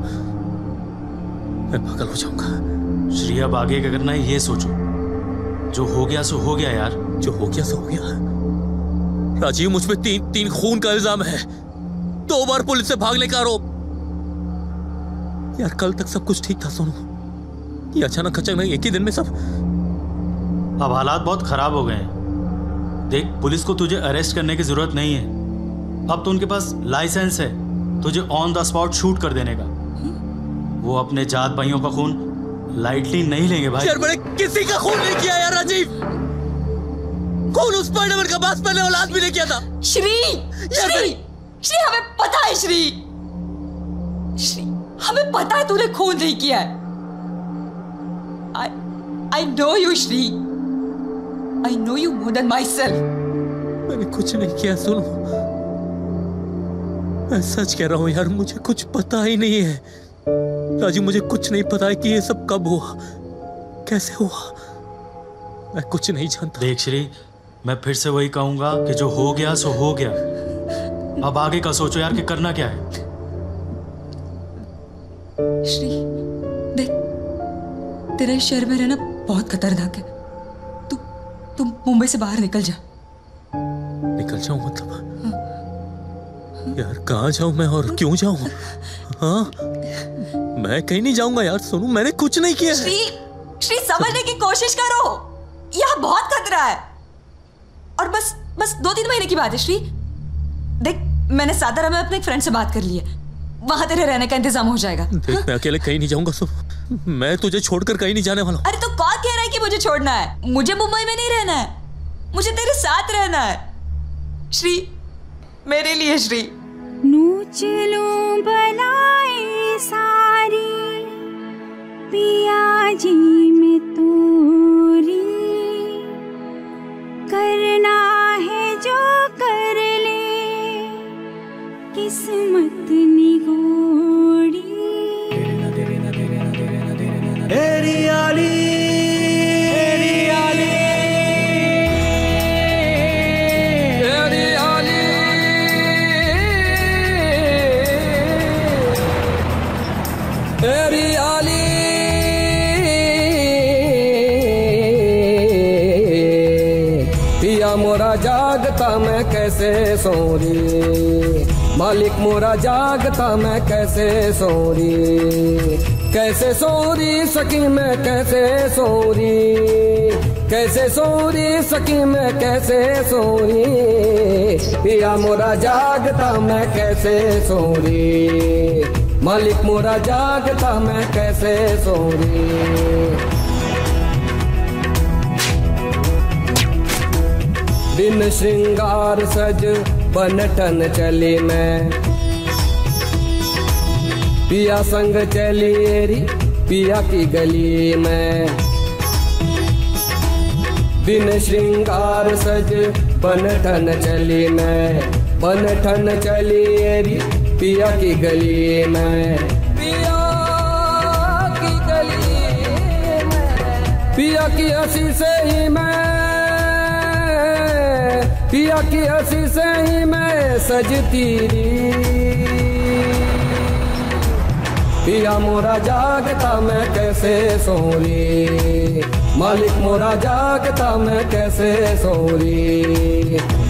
मैं पागल हो जाऊँगा। श्री अब आगे क्या करना है ये सोचो। जो हो गया सो हो गया यार। जो हो गया सो हो गया। राजीव मुझ पे तीन तीन खून का इल्ज़ाम है। दो बार पुलिस से भागने का आरोप यार कल तक सब कुछ ठीक था सोनू। ये अचानक अचानक एक ही दिन में सब। अब हालात बहुत खराब हो गए हैं। देख पुलिस को तुझे अरेस्ट करने की ज़रूरत नहीं है। अब तो उनके पास लाइसेंस है। तुझे ऑन द स्पॉट शूट कर देने का। वो अपने जात भाइयों का खून लाइटली नहीं लेंगे भाई। यार मैंने किसी का खून नहीं किया यार राजीव। खून उस स्पाइडरमैन का पास पहले औलाद भी नहीं किया था। श्री यार श्री श्री हमें पता है श्री। श्री हमें पता है तूने खून नहीं किया है। I I know you Shri. I know you more than myself मैंने कुछ नहीं किया सुनो। मैं सच कह रहा हूँ यार मुझे कुछ पता ही नहीं है। राजू मुझे कुछ नहीं पता है कि ये सब कब हुआ। कैसे हुआ? मैं कुछ नहीं जानता। देख श्री मैं फिर से वही कहूँगा कि जो हो गया सो हो गया। अब आगे का सोचो यार कि करना क्या है। श्री देख तेरा इस शहर में रहना बहुत खतरनाक है। तू तु, तू मुंबई से बाहर निकल जा। निकल जाऊँ मतलब? यार कहाँ जाऊँ मैं और क्यों जाऊँ? हाँ? मैं कहीं नहीं जाऊँगा यार सुनू मैंने कुछ नहीं किया। श्री श्री समझने की कोशिश करो। यहाँ बहुत खतरा है। और बस बस दो तीन महीने की बात है श्री। देख मैंने सादारा में अपने एक फ्रेंड से बात कर ली है। वहाँ तेरे रहने का इंतज़ाम हो जाएगा। देख मैं अकेले कहीं नहीं जाऊँगा सब मैं तुझे छोड़कर कहीं नहीं जाने वाला अरे तो कौन कह रहा है कि मुझे छोड़ना है? मुझे मुंबई में नहीं रहना है। मुझे तेरे साथ रहना है। श्री मेरे लिए श्री। नूच लूँ बलाए सारी पिया जी में तोरी करना है जो कर ले किस्मत निगोड़ी एरियाली मालिक मोरा जागता मैं कैसे सोरी? कैसे सोरी सकी मैं कैसे सोरी? कैसे सोरी सकी मैं कैसे सोरी? पिया मोरा जागता मैं कैसे सोरी? मालिक मोरा जागता मैं कैसे सोरी? बिन श्रृंगार सज बनठन चली मैं। पिया संग चली एरी पिया की गली में। बिन श्रृंगार सज बनठन चली मैं। बनठन चली एरी पिया की गली में। पिया की गली में। पिया की हँसी से ही मैं पिया की हसी से ही मैं सजती पिया मोरा जागता मैं कैसे सोरी? मालिक मोरा जागता मैं कैसे सोरी?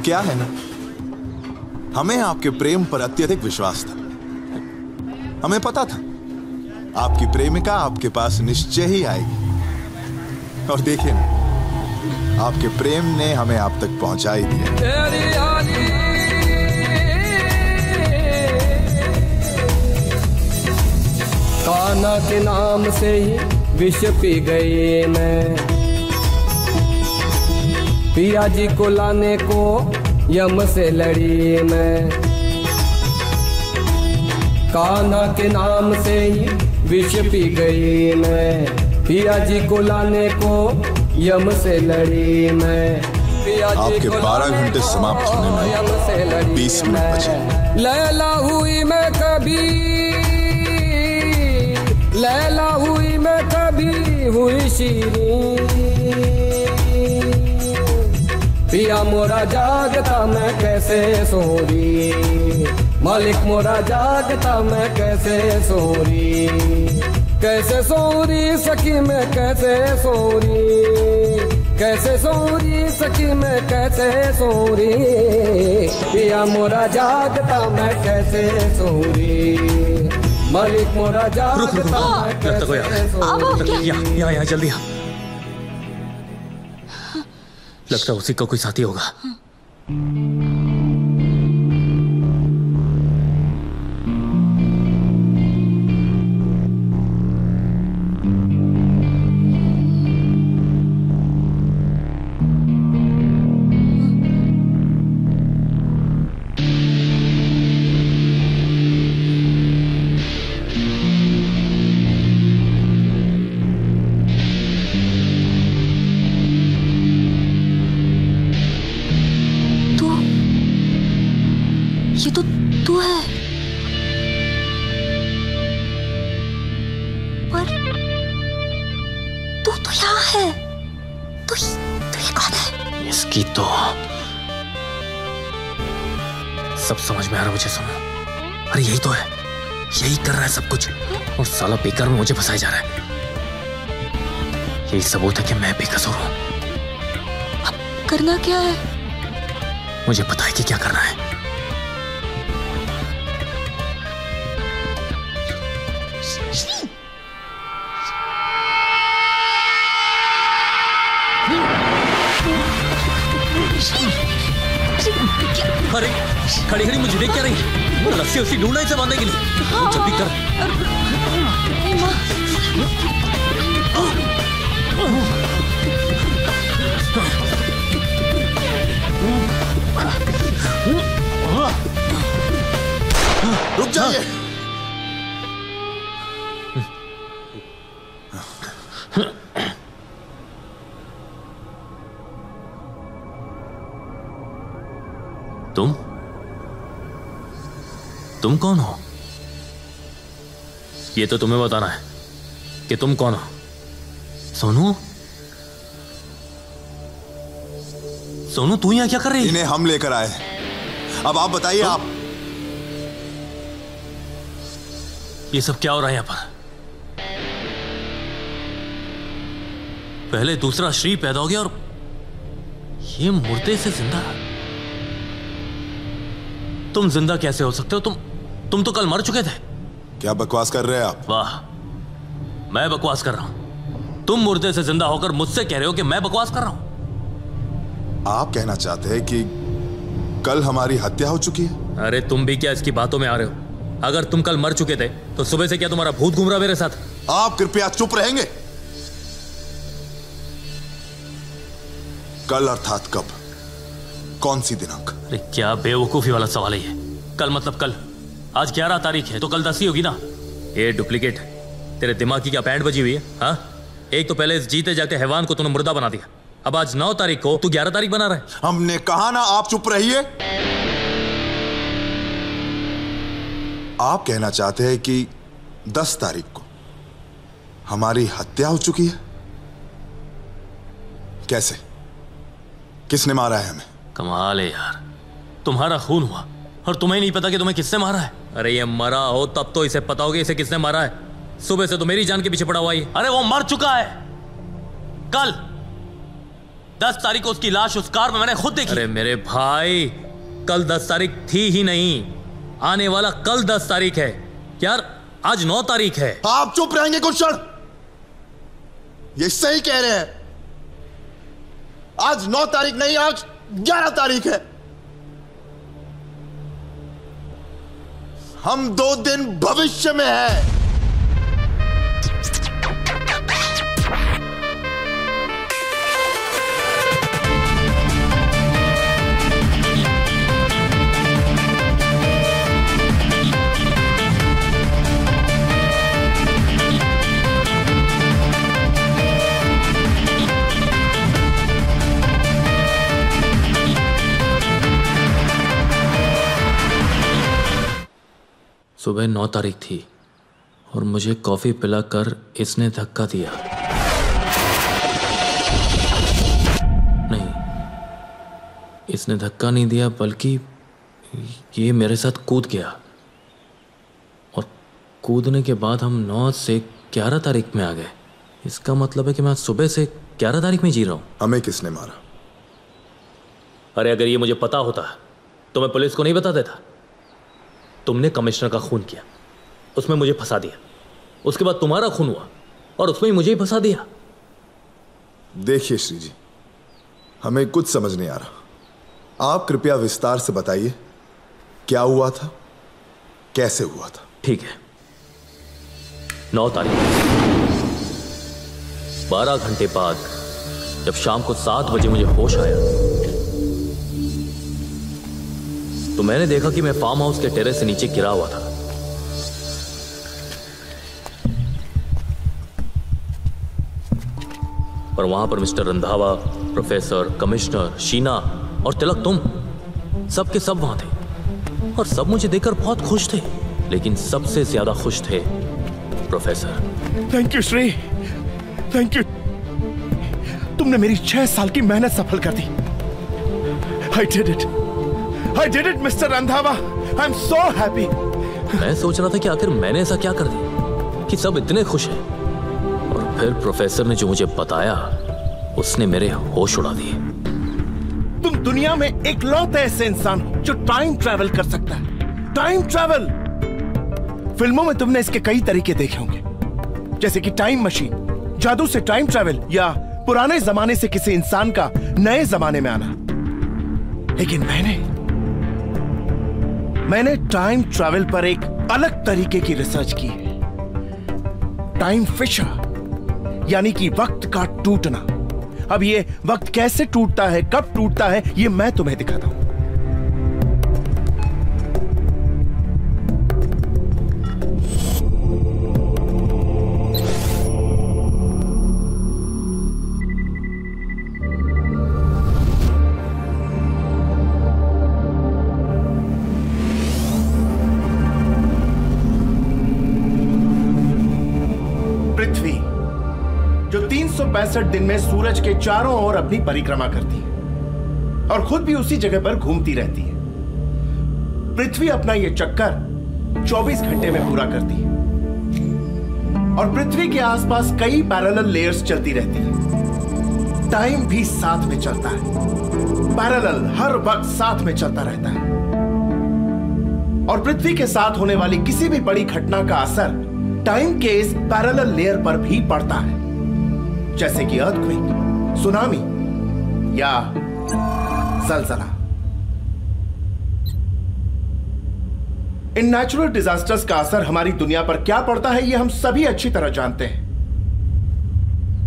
क्या है ना? हमें आपके प्रेम पर अत्यधिक विश्वास था। हमें पता था। आपकी प्रेमिका आपके पास निश्चय ही आएगी। और देखिए ना, आपके प्रेम ने हमें आप तक पहुँचा ही। दिया काना के नाम से ही विष पी गई मैं। पिया जी को लाने को यम से लड़ी मैं। काना के नाम से ही विष पी गई मैं। पिया जी को लाने को यम से लड़ी मैं। आपके को 12 घंटे समाप्त होने में यम से लड़ी 20 मिनट बचे। मैं। लैला हुई मैं कभी हुई शीरी। पिया मोरा जागता मैं कैसे सोरी? मालिक मोरा जागता मैं कैसे सोरी? कैसे सोरी सखी मैं कैसे सोरी? कैसे सोरी सखी मैं कैसे सोरी? पिया मोरा जागता मैं कैसे सोरी? मालिक मोरा जागता मैं कैसे। सोरी? यहाँ यहाँ यहाँ जल्दी। आ लगता है उसी का कोई साथी होगा। तू तो ये कौन है? इसकी तो सब समझ में आ रहा मुझे सुनो। अरे यही तो है। यही कर रहा है सब कुछ। और साला बेकार में मुझे फंसाया जा रहा है। यही सबूत है कि मैं बेकसूर हूँ। करना क्या है? मुझे पता है कि क्या करना है। खड़ी खड़ी मुझे देख क्या रही है? रस्सी उसी ढूंढना इसे बांधने के लिए। जब भी कर। रुक जाइए। ये तो तुम्हें बताना है कि तुम कौन हो। सोनू? सोनू तू यहाँ क्या कर रही है? इन्हें हम लेकर आए। अब आप बताइए आप ये सब क्या हो रहा है यहाँ पर? पहले दूसरा श्री पैदा हो गया और ये मुर्दे से ज़िंदा तुम ज़िंदा कैसे हो सकते हो? तुम तुम तो कल मर चुके थे। क्या बकवास कर रहे हैं आप? वाह मैं बकवास कर रहा हूँ। तुम मुर्दे से ज़िंदा होकर मुझसे कह रहे हो कि मैं बकवास कर रहा हूँ? आप कहना चाहते हैं कि कल हमारी हत्या हो चुकी है? अरे तुम भी क्या इसकी बातों में आ रहे हो? अगर तुम कल मर चुके थे तो सुबह से क्या तुम्हारा भूत घूम रहा मेरे साथ? आप कृपया चुप रहेंगे। कल अर्थात कब? कौन सी दिनांक? अरे क्या बेवकूफ़ी वाला सवाल है कल मतलब कल। आज ग्यारह तारीख है तो कल दस ही होगी ना? ये डुप्लीकेट तेरे दिमाग की क्या पैंट बजी हुई है हाँ? एक तो पहले इस जीते जाते हैवान को तूने मुर्दा बना दिया अब आज नौ तारीख को तू ग्यारह तारीख बना रहा है। हमने कहा ना आप चुप रहिए। आप कहना चाहते हैं कि दस तारीख को हमारी हत्या हो चुकी है? कैसे? किसने मारा है हमें? कमाल है यार तुम्हारा खून हुआ और तुम्हें नहीं पता कि तुम्हें किससे मारा है। अरे ये मरा हो तब तो इसे पता होगा इसे किसने मारा है। सुबह से तो मेरी जान के पीछे पड़ा हुआ ही। अरे वो मर चुका है। कल दस तारीख को उसकी लाश उस कार में मैंने खुद देखी। अरे मेरे भाई कल दस तारीख थी ही नहीं। आने वाला कल दस तारीख है। यार आज नौ तारीख है। आप चुप रहेंगे कुछ क्षण ये सही कह रहे हैं। आज नौ तारीख नहीं आज ग्यारह तारीख है। हम दो दिन भविष्य में हैं। सुबह नौ तारीख थी और मुझे कॉफ़ी पिलाकर इसने धक्का दिया। नहीं इसने धक्का नहीं दिया बल्कि ये मेरे साथ कूद गया। और कूदने के बाद हम नौ से ग्यारह तारीख में आ गए। इसका मतलब है कि मैं सुबह से ग्यारह तारीख में जी रहा हूँ। हमें किसने मारा? अरे अगर ये मुझे पता होता तो मैं पुलिस को नहीं बता देता। तुमने कमिश्नर का खून किया। उसमें मुझे फंसा दिया। उसके बाद तुम्हारा खून हुआ और उसमें ही मुझे ही फंसा दिया। देखिए श्री जी हमें कुछ समझ नहीं आ रहा। आप कृपया विस्तार से बताइए क्या हुआ था? कैसे हुआ था? ठीक है। नौ तारीख बारह घंटे बाद जब शाम को सात बजे मुझे होश आया तो मैंने देखा कि मैं फार्म हाउस के टेरेस से नीचे गिरा हुआ था। और वहाँ पर mister Randhawa professor commissioner Sheena और तिलक तुम सब के सब वहाँ थे और सब मुझे देखकर बहुत खुश थे, लेकिन सबसे ज़्यादा खुश थे professor thank you Shri thank you तुमने मेरी छह साल की मेहनत सफल कर दी। I did it did it mister Randhawa I am so happy मैं सोच रहा था कि आखिर मैंने ऐसा क्या कर दिया? कि सब इतने खुश हैं। और फिर प्रोफेसर ने जो मुझे बताया उसने मेरे होश उड़ा दिए। तुम दुनिया में इकलौते ऐसे इंसान हो जो टाइम ट्रैवल कर सकता है। टाइम ट्रैवल फ़िल्मों में तुमने इसके कई तरीके देखे होंगे। जैसे कि टाइम मशीन जादू से टाइम ट्रैवल या पुराने जमाने से किसी इंसान का नए जमाने में आना। लेकिन मैंने मैंने टाइम ट्रैवल पर एक अलग तरीके की रिसर्च की है। टाइम फिशर यानी कि वक्त का टूटना। अब ये वक्त कैसे टूटता है, कब टूटता है, ये मैं तुम्हें दिखाता हूँ। तीन दिन में सूरज के चारों ओर अपनी परिक्रमा करती है और खुद भी उसी जगह पर घूमती रहती है। पृथ्वी अपना यह चक्कर 24 घंटे में पूरा करती है। और पृथ्वी के आसपास कई पैरेलल लेयर्स चलती रहती है। टाइम भी साथ में चलता है। पैरेलल हर वक्त साथ में चलता रहता है। और पृथ्वी के साथ होने वाली किसी भी बड़ी घटना का असर टाइम के इस पैरेलल लेयर पर भी पड़ता है। जैसे कि अर्थक्वेक, सुनामी या जलजला। इन नेचुरल डिजास्टर्स का असर हमारी दुनिया पर क्या पड़ता है यह हम सभी अच्छी तरह जानते हैं।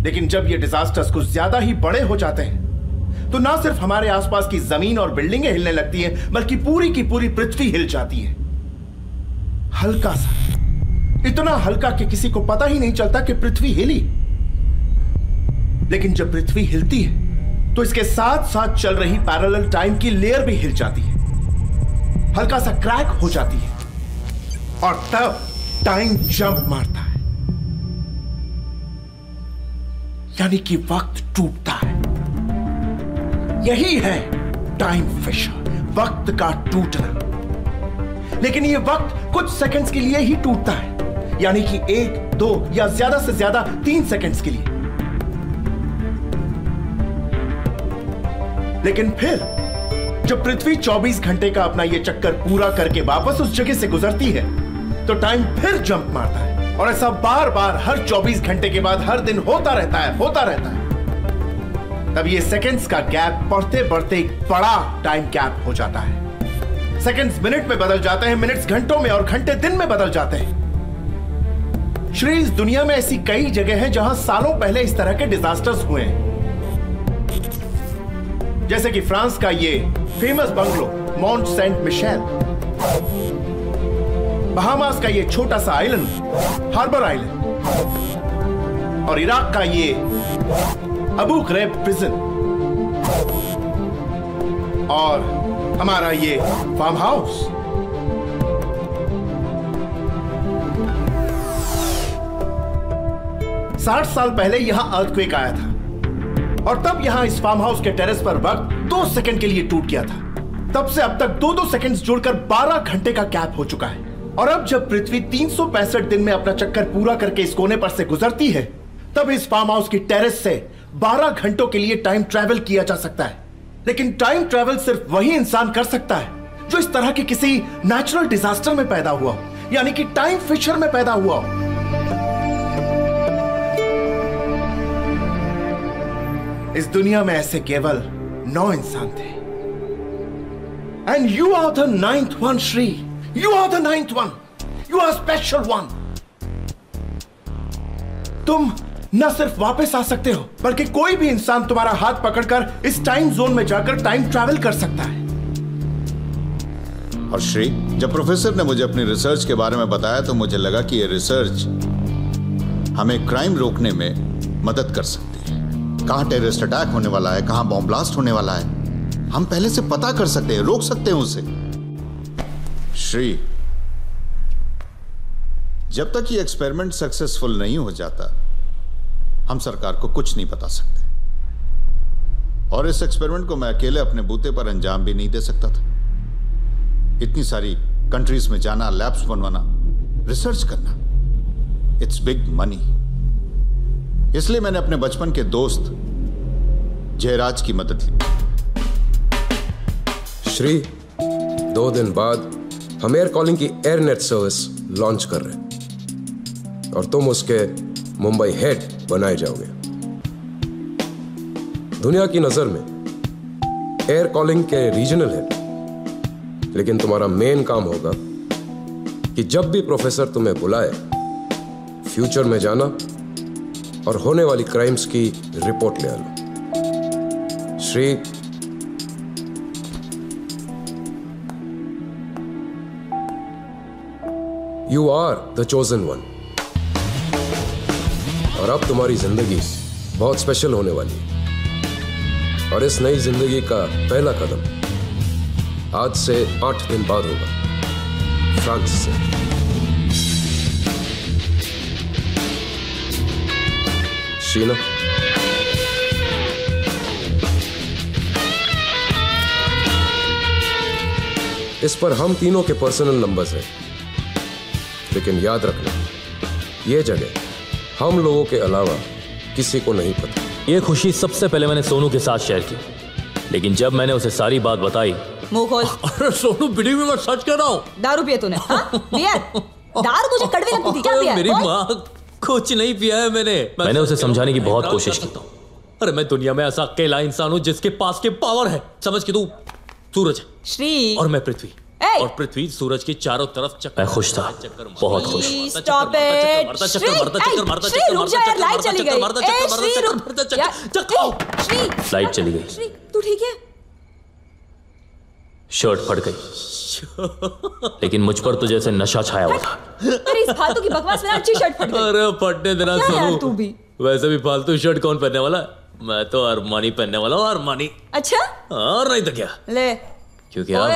लेकिन जब ये डिजास्टर्स कुछ ज़्यादा ही बड़े हो जाते हैं तो ना सिर्फ़ हमारे आसपास की ज़मीन और बिल्डिंगें हिलने लगती हैं, बल्कि पूरी की पूरी पृथ्वी हिल जाती है। हल्का सा। इतना हल्का कि किसी को पता ही नहीं चलता कि पृथ्वी हिली। लेकिन जब पृथ्वी हिलती है तो इसके साथ साथ चल रही पैरेलल टाइम की लेयर भी हिल जाती है। हल्का सा क्रैक हो जाती है। और तब टाइम जंप मारता है। यानी कि वक्त टूटता है। यही है टाइम फिशर वक्त का टूटना। लेकिन यह वक्त कुछ सेकंड्स के लिए ही टूटता है। यानी कि एक, दो या ज़्यादा से ज़्यादा तीन सेकंड्स के लिए। लेकिन फिर, जब पृथ्वी 24 घंटे का अपना यह चक्कर पूरा करके वापस उस जगह से गुजरती है तो टाइम फिर जंप मारता है। और ऐसा बार बार हर 24 घंटे के बाद, हर दिन होता रहता है, होता रहता है। तब ये सेकंड्स का गैप बढ़ते बढ़ते एक बड़ा टाइम गैप हो जाता है। सेकंड्स मिनट में बदल जाते हैं मिनट्स घंटों में और घंटे दिन में बदल जाते हैं। श्री इस दुनिया में ऐसी कई जगह हैं जहाँ सालों पहले इस तरह के डिजास्टर्स हुए हैं। जैसे कि फ्रांस का ये famous bungalow Mount Saint Michel Bahamas का ये छोटा सा आइलैंड हार्बर आइलैंड और इराक का ये अबू ग्रेब प्रिजन और हमारा ये फार्म हाउस साठ साल पहले यहाँ अर्थक्वेक आया था। और तब यहाँ इस फार्म हाउस के टेरेस पर वक्त दो सेकंड के लिए टूट गया था। तब से अब तक दो दो सेकंड्स जोड़कर 12 घंटे का गैप हो चुका है। और अब जब पृथ्वी तीन दिन में अपना चक्कर पूरा करके इस कोने पर से गुजरती है, तब इस फार्म हाउस की टेरेस से 12 घंटों के लिए टाइम ट्रैवल किया जा सकता है। लेकिन टाइम ट्रैवल सिर्फ़ वही इंसान कर सकता है, जो इस तरह के किसी नेचुरल डिजास्टर में पैदा हुआ यानी कि टाइम फिशर में पैदा हुआ हो। इस दुनिया में ऐसे केवल नौ इंसान थे। And you are the ninth one Shri you are the ninth one you are special one तुम न सिर्फ़ वापस आ सकते हो, बल्कि कोई भी इंसान तुम्हारा हाथ पकड़कर इस टाइम जोन में जाकर टाइम ट्रैवल कर सकता है। और श्री जब प्रोफेसर ने मुझे अपनी रिसर्च के बारे में बताया तो मुझे लगा कि यह रिसर्च हमें क्राइम रोकने में मदद कर सकती है। कहाँ टेररिस्ट अटैक होने वाला है, कहाँ बॉम्ब ब्लास्ट होने वाला है। हम पहले से पता कर सकते हैं, रोक सकते हैं उसे। श्री, जब तक ये एक्सपेरिमेंट सक्सेसफुल नहीं हो जाता, हम सरकार को कुछ नहीं बता सकते। और इस एक्सपेरिमेंट को मैं अकेले अपने बूते पर अंजाम भी नहीं दे सकता था। इतनी सारी कंट्रीज़ में जाना लैब्स बनवाना रिसर्च करना इट्स बिग मनी इसलिए मैंने अपने बचपन के दोस्त जयराज की मदद ली। श्री, दो दिन बाद हम एयर कॉलिंग की एयरनेट सर्विस लॉन्च कर रहे हैं। और तुम उसके मुंबई हेड बनाए जाओगे। दुनिया की नज़र में एयर कॉलिंग के रीजनल हेड लेकिन तुम्हारा मेन काम होगा कि जब भी प्रोफेसर तुम्हें बुलाए फ्यूचर में जाना और होने वाली क्राइम्स की रिपोर्ट ले आना Shri you are the chosen one और अब तुम्हारी ज़िंदगी बहुत स्पेशल होने वाली है। और इस नई ज़िंदगी का पहला कदम आज से आठ दिन बाद होगा। फ्रांस से। शीना इस पर हम तीनों के पर्सनल नंबर्स हैं। लेकिन याद रखना यह जगह हम लोगों के अलावा किसी को नहीं पता। ये खुशी सबसे पहले मैंने सोनू के साथ शेयर की। लेकिन जब मैंने उसे सारी बात बताई *laughs* अरे सोनू बिल्डिंग में मैं सच कह रहा हूँ। दारू पिए तूने हाँ? दारू तुझे कड़वी लगती थी क्या पिया? मेरी। माँ कुछ नहीं पिया है मैंने मैं मैंने उसे समझाने की बहुत कोशिश की अरे मैं दुनिया में ऐसा अकेला इंसान हूँ जिसके पास के पावर है समझ के तू सूरज श्री और मैं पृथ्वी और पृथ्वी सूरज के चारों तरफ़ चक्कर मैं खुश था बहुत खुश स्टॉप इट मारता चक्कर मारता चक्कर मारता चक्कर रुक जा यार लाइट चली गई मारता ए, चक्कर शर्ट फट गई। लेकिन मुझ पर तो जैसे नशा छाया हुआ था। तेरी इस फालतू की बकवास में अच्छी शर्ट फट गई। अरे फटने देना सुनो तू भी? वैसे भी फालतू शर्ट कौन पहनने वाला? है मैं तो अरमानी पहनने वाला हूँ अरमानी। अच्छा? और नहीं तो क्या? ले। क्योंकि अब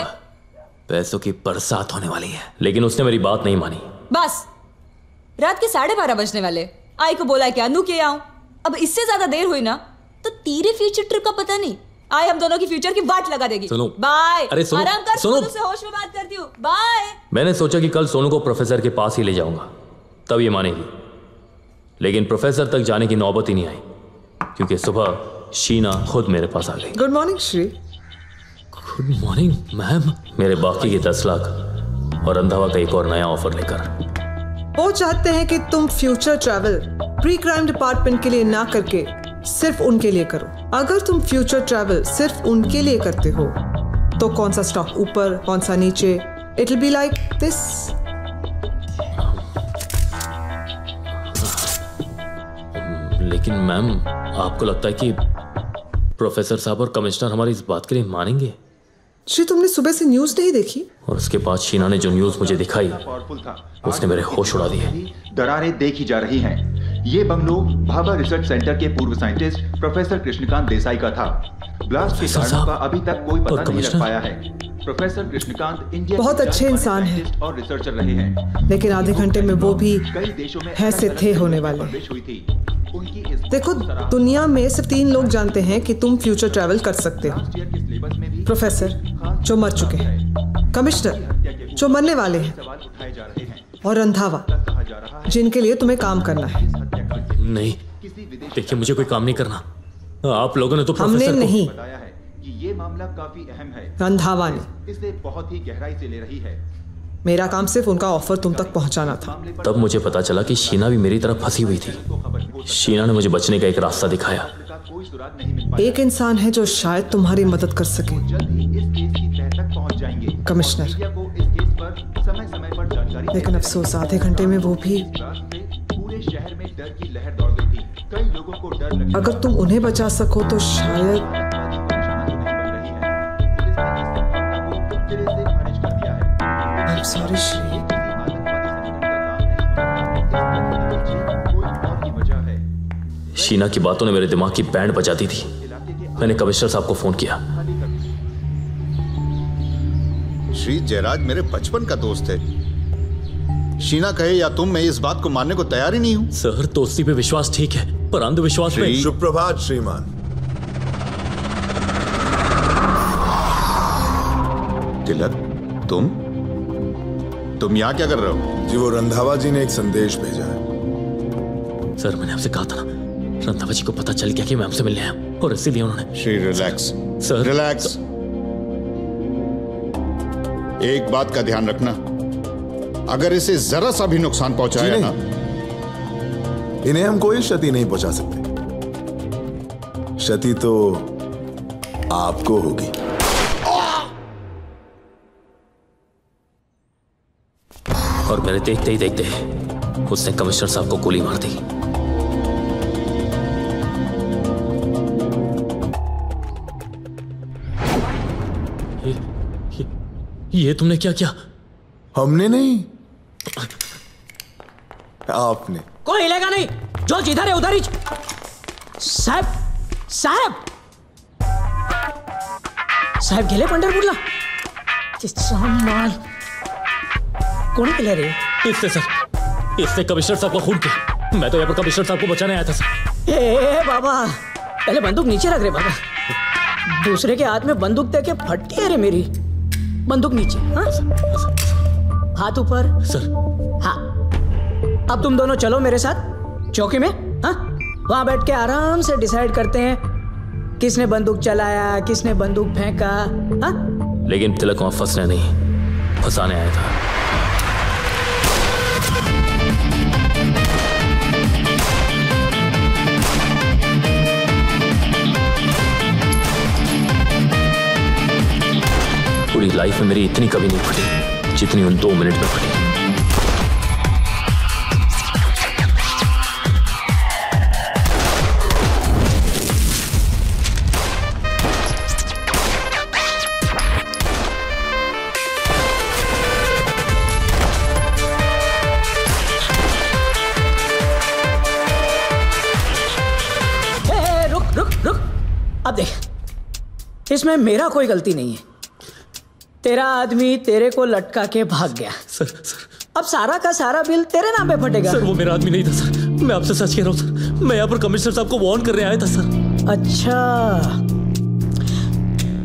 पैसों की बरसात होने वाली है। लेकिन उसने मेरी बात नहीं मानी। बस। रात के साढ़े बारह बजने वाले। आई को बोला क्या अनु के आऊँ। अब इससे ज़्यादा देर हुई ना तो तेरे फ्यूचर ट्रिप का पता नहीं। आई हम दोनों की फ्यूचर की वाट लगा देगी। सुनो। बाय अरे सुनो, आराम कर सुनो। सुनो से होश में बात करती हूँ। बाय मैंने सोचा कि कल सोनू को प्रोफेसर के पास ही ले जाऊँगा। तब ये मानेगी। लेकिन प्रोफेसर तक जाने की नौबत ही नहीं आई क्योंकि सुबह शीना खुद मेरे पास आ गई। Good morning Shri good morning ma'am मेरे बाकी के दस लाख और रंधावा का एक और नया ऑफ़र लेकर। वो चाहते हैं कि तुम future travel pre crime department के लिए ना करके सिर्फ़ उनके लिए करो। अगर तुम फ्यूचर ट्रैवल सिर्फ़ उनके लिए करते हो तो कौन सा स्टॉक ऊपर कौन सा नीचे? इट बी लाइक दिस लेकिन मैम आपको लगता है कि प्रोफेसर साहब और कमिश्नर हमारी इस बात के लिए मानेंगे? श्री तुमने सुबह से न्यूज़ नहीं देखी? और उसके बाद शीना ने जो न्यूज़ मुझे दिखाई पावरफुल था। उसने मेरे होश उड़ा दिए। दरारें देखी जा रही हैं। ये बंगलो भाभा रिसर्च सेंटर के पूर्व साइंटिस्ट प्रोफेसर कृष्णकांत देसाई का था। ब्लास्ट के कारणों का अभी तक कोई पता नहीं लग पाया है। प्रोफेसर कृष्णकांत इंडिया बहुत अच्छे इंसान हैं। और रिसर्चर रहे हैं। लेकिन आधे घंटे में वो भी कई देशों में है से थे होने वाले। देखो दुनिया में सिर्फ़ तीन लोग जानते हैं कि तुम फ्यूचर ट्रैवल कर सकते हो। प्रोफेसर जो मर चुके हैं। कमिश्नर जो मरने वाले हैं और रंधावा जिनके लिए तुम्हें काम करना है। नहीं देखिए मुझे कोई काम नहीं करना। आप लोगों ने तो हमने प्रोफेसर को- नहीं। कि ये मामला काफ़ी अहम है। रंधावा ने। इसे बहुत ही गहराई से ले रही है। मेरा काम सिर्फ़ उनका ऑफ़र तुम तक पहुंचाना था। तब मुझे पता चला कि शीना भी मेरी तरफ़ फंसी हुई थी। शीना ने मुझे बचने का एक रास्ता दिखाया। एक इंसान है जो शायद तुम्हारी मदद कर सके। कमिश्नर। समय समय पर जानकारी लेकिन अफसोस, आधे घंटे में वो भी। पूरे शहर में डर की लहर दौड़ गई थी कई लोगों को डर अगर तुम उन्हें बचा सको तो शायद शीना की बातों ने मेरे दिमाग की बैंड बजा दी थी। मैंने कमिश्नर साहब को फ़ोन किया। श्री जयराज मेरे बचपन का दोस्त है शीना कहे या तुम मैं इस बात को मानने को तैयार ही नहीं हूँ? सर दोस्ती पे विश्वास ठीक है पर अंधविश्वास में सुप्रभात श्रीमान। तिलक तुम? तुम यहाँ क्या कर रहे हो? जी वो रंधावा जी ने एक संदेश भेजा है। सर मैंने आपसे कहा था ना रंधावा जी को पता चल गया कि मैं आपसे मिलने आया हूँ, और इसीलिए उन्होंने श्री रिलैक्स। Sir relax. एक बात का ध्यान रखना। अगर इसे जरा सा भी नुकसान पहुँचाया ना। इन्हें हम कोई क्षति नहीं पहुँचा सकते। क्षति तो आपको होगी। और मेरे देखते ही देखते उसने कमिश्नर साहब को गोली मार दी। ये तुमने क्या किया? हमने नहीं। आपने। कोई हिलेगा नहीं। जो जिधर है उधर ही। साहेब साहेब। साहेब गेले पंढरपूरला माल। कोणी केलं रे? इससे सर। इसने कमिश्नर साहब को खून किया। मैं तो यहाँ पर कमिश्नर साहब को बचाने आया था सर। ए बाबा। पहले बंदूक नीचे रख रहे बाबा। दूसरे के हाथ में बंदूक देके फटती है रे मेरी। बंदूक नीचे। हाँ? हाथ ऊपर। सर। हाँ। अब तुम दोनों चलो मेरे साथ चौकी में। हाँ? वहाँ बैठ के आराम से डिसाइड करते हैं किसने बंदूक चलाया किसने बंदूक फेंका। हाँ? लेकिन तिलक वहाँ फंसने नहीं फंसाने आया था। पूरी लाइफ में मेरी इतनी कभी नहीं फटी, जितनी उन दो मिनट में फटी। अब देख, इसमें मेरा कोई गलती नहीं है। तेरा आदमी तेरे को लटका के भाग गया। Sir sir. अब सारा का सारा बिल तेरे नाम पे फटेगा। सर वो मेरा आदमी नहीं था सर। मैं आपसे सच कह रहा हूँ सर। मैं यहाँ पर कमिश्नर साहब को वार्न करने आया था सर। अच्छा।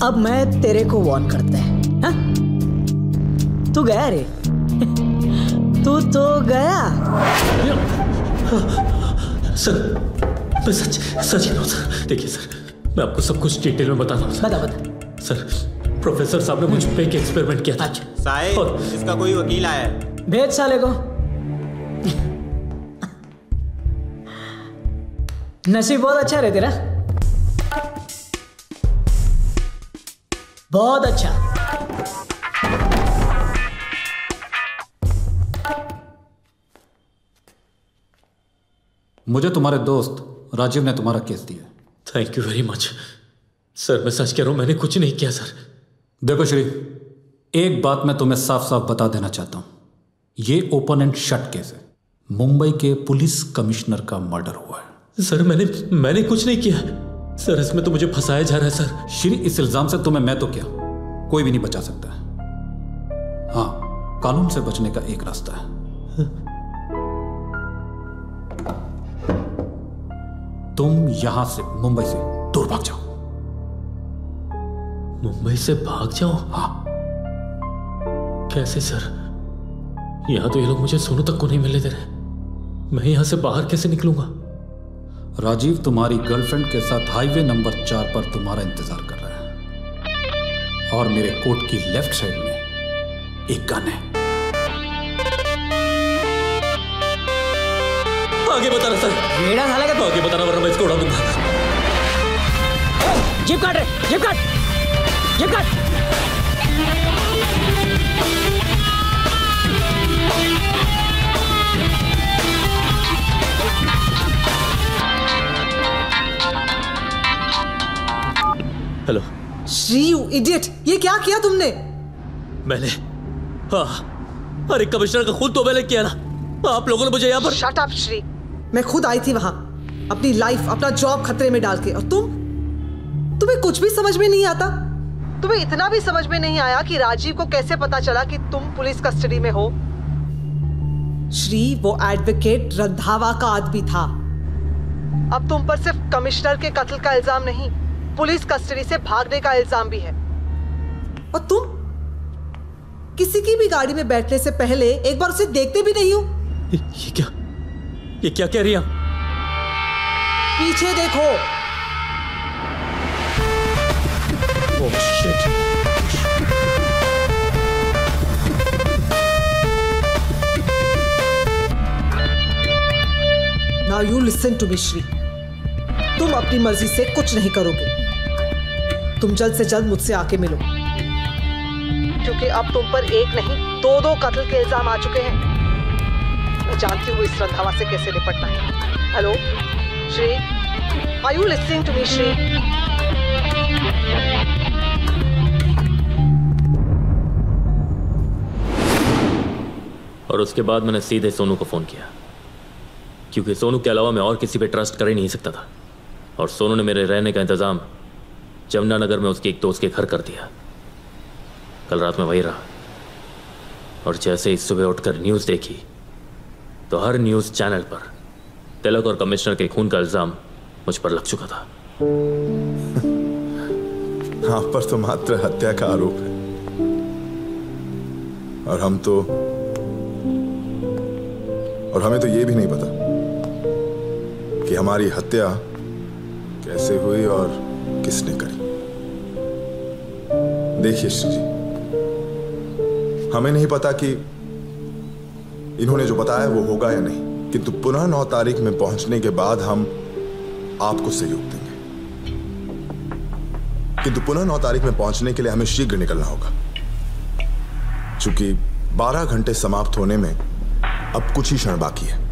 अब मैं तेरे को वार्न करता है हाँ? तू गया रे? *laughs* तू तो गया। सर मैं सच सच कह रहा हूँ सर। देखिए सर मैं आपको सब कुछ डिटेल में बता रहा हूँ बता बता। सर प्रोफेसर साहब ने मुझ पे एक एक्सपेरिमेंट किया था। साहिब इसका कोई वकील आया है? भेज साले को। नसीब बहुत अच्छा रहे तेरा। बहुत अच्छा। मुझे तुम्हारे दोस्त राजीव ने तुम्हारा केस दिया। Thank you very much sir मैं सच कह रहा हूँ मैंने कुछ नहीं किया सर। देखो श्री एक बात मैं तुम्हें साफ़ साफ़ बता देना चाहता हूँ। ये ओपन एंड शट केस है। मुंबई के पुलिस कमिश्नर का मर्डर हुआ है। सर मैंने मैंने कुछ नहीं किया। सर इसमें तो मुझे फंसाया जा रहा है सर। श्री इस इल्ज़ाम से तुम्हें मैं तो क्या? कोई भी नहीं बचा सकता। हाँ कानून से बचने का एक रास्ता है। तुम यहाँ से मुंबई से दूर भाग जाओ। मुंबई से भाग जाओ हाँ। कैसे सर? यहाँ तो ये लोग मुझे सोनू तक को नहीं मिलने दे रहे मैं यहाँ से बाहर कैसे निकलूँगा? राजीव तुम्हारी गर्लफ्रेंड के साथ हाईवे नंबर चार पर तुम्हारा इंतज़ार कर रहा है। और मेरे कोट की लेफ़्ट साइड में एक गन है। आगे बता रहा सर। रेड़ा झाला का आगे बताना वरना मैं इसको उड़ा दूँगा। जिप काट रे जिप काट। हेलो श्री यू इडियट ये क्या किया तुमने? मैंने हाँ अरे कमिश्नर का खुद तो मैंने किया ना। आप लोगों ने मुझे यहाँ पर शट अप श्री मैं खुद आई थी वहाँ अपनी लाइफ अपना जॉब खतरे में डाल के। और तुम? तुम्हें कुछ भी समझ में नहीं आता? तुम्हें इतना भी समझ में नहीं आया कि राजीव को कैसे पता चला कि तुम पुलिस कस्टडी में हो? श्री वो एडवोकेट रंधावा का आदमी था। अब तुम पर सिर्फ़ कमिश्नर के कत्ल का इल्ज़ाम नहीं पुलिस कस्टडी से भागने का इल्ज़ाम भी है। और तुम? किसी की भी गाड़ी में बैठने से पहले एक बार उसे देखते भी नहीं हो? ये क्या? ये क्या कह रही हैं? पीछे देखो। Oh, shit. Now you listen to me Shri तुम अपनी मर्ज़ी से कुछ नहीं करोगे। तुम जल्द से जल्द मुझसे आके मिलो। क्योंकि अब तुम पर एक नहीं दो दो कत्ल के इल्ज़ाम आ चुके हैं। मैं जानती हूँ इस रंधावा से कैसे निपटना है। Hello Shri are you listening to me Shri और उसके बाद मैंने सीधे सोनू को फ़ोन किया। क्योंकि सोनू के अलावा मैं और किसी पे ट्रस्ट कर ही नहीं सकता था। और सोनू ने मेरे रहने का इंतज़ाम जमुनानगर में उसके एक दोस्त के घर कर दिया। कल रात में वही रहा। और जैसे ही सुबह उठकर न्यूज़ देखी तो हर न्यूज़ चैनल पर तिलक और कमिश्नर के खून का इल्ज़ाम मुझ पर लग चुका था। *laughs* आप पर तो मात्र हत्या का आरोप है। और हम तो और हमें तो ये भी नहीं पता कि हमारी हत्या कैसे हुई और किसने करी। देखिए श्री जी, हमें नहीं पता कि इन्होंने जो बताया वो होगा या नहीं, किंतु पुनः नौ तारीख में पहुँचने के बाद हम आपको सहयोग देंगे। किंतु पुनः नौ तारीख में पहुँचने के लिए हमें शीघ्र निकलना होगा। चूँकि 12 घंटे समाप्त होने में अब कुछ ही क्षण बाकी है।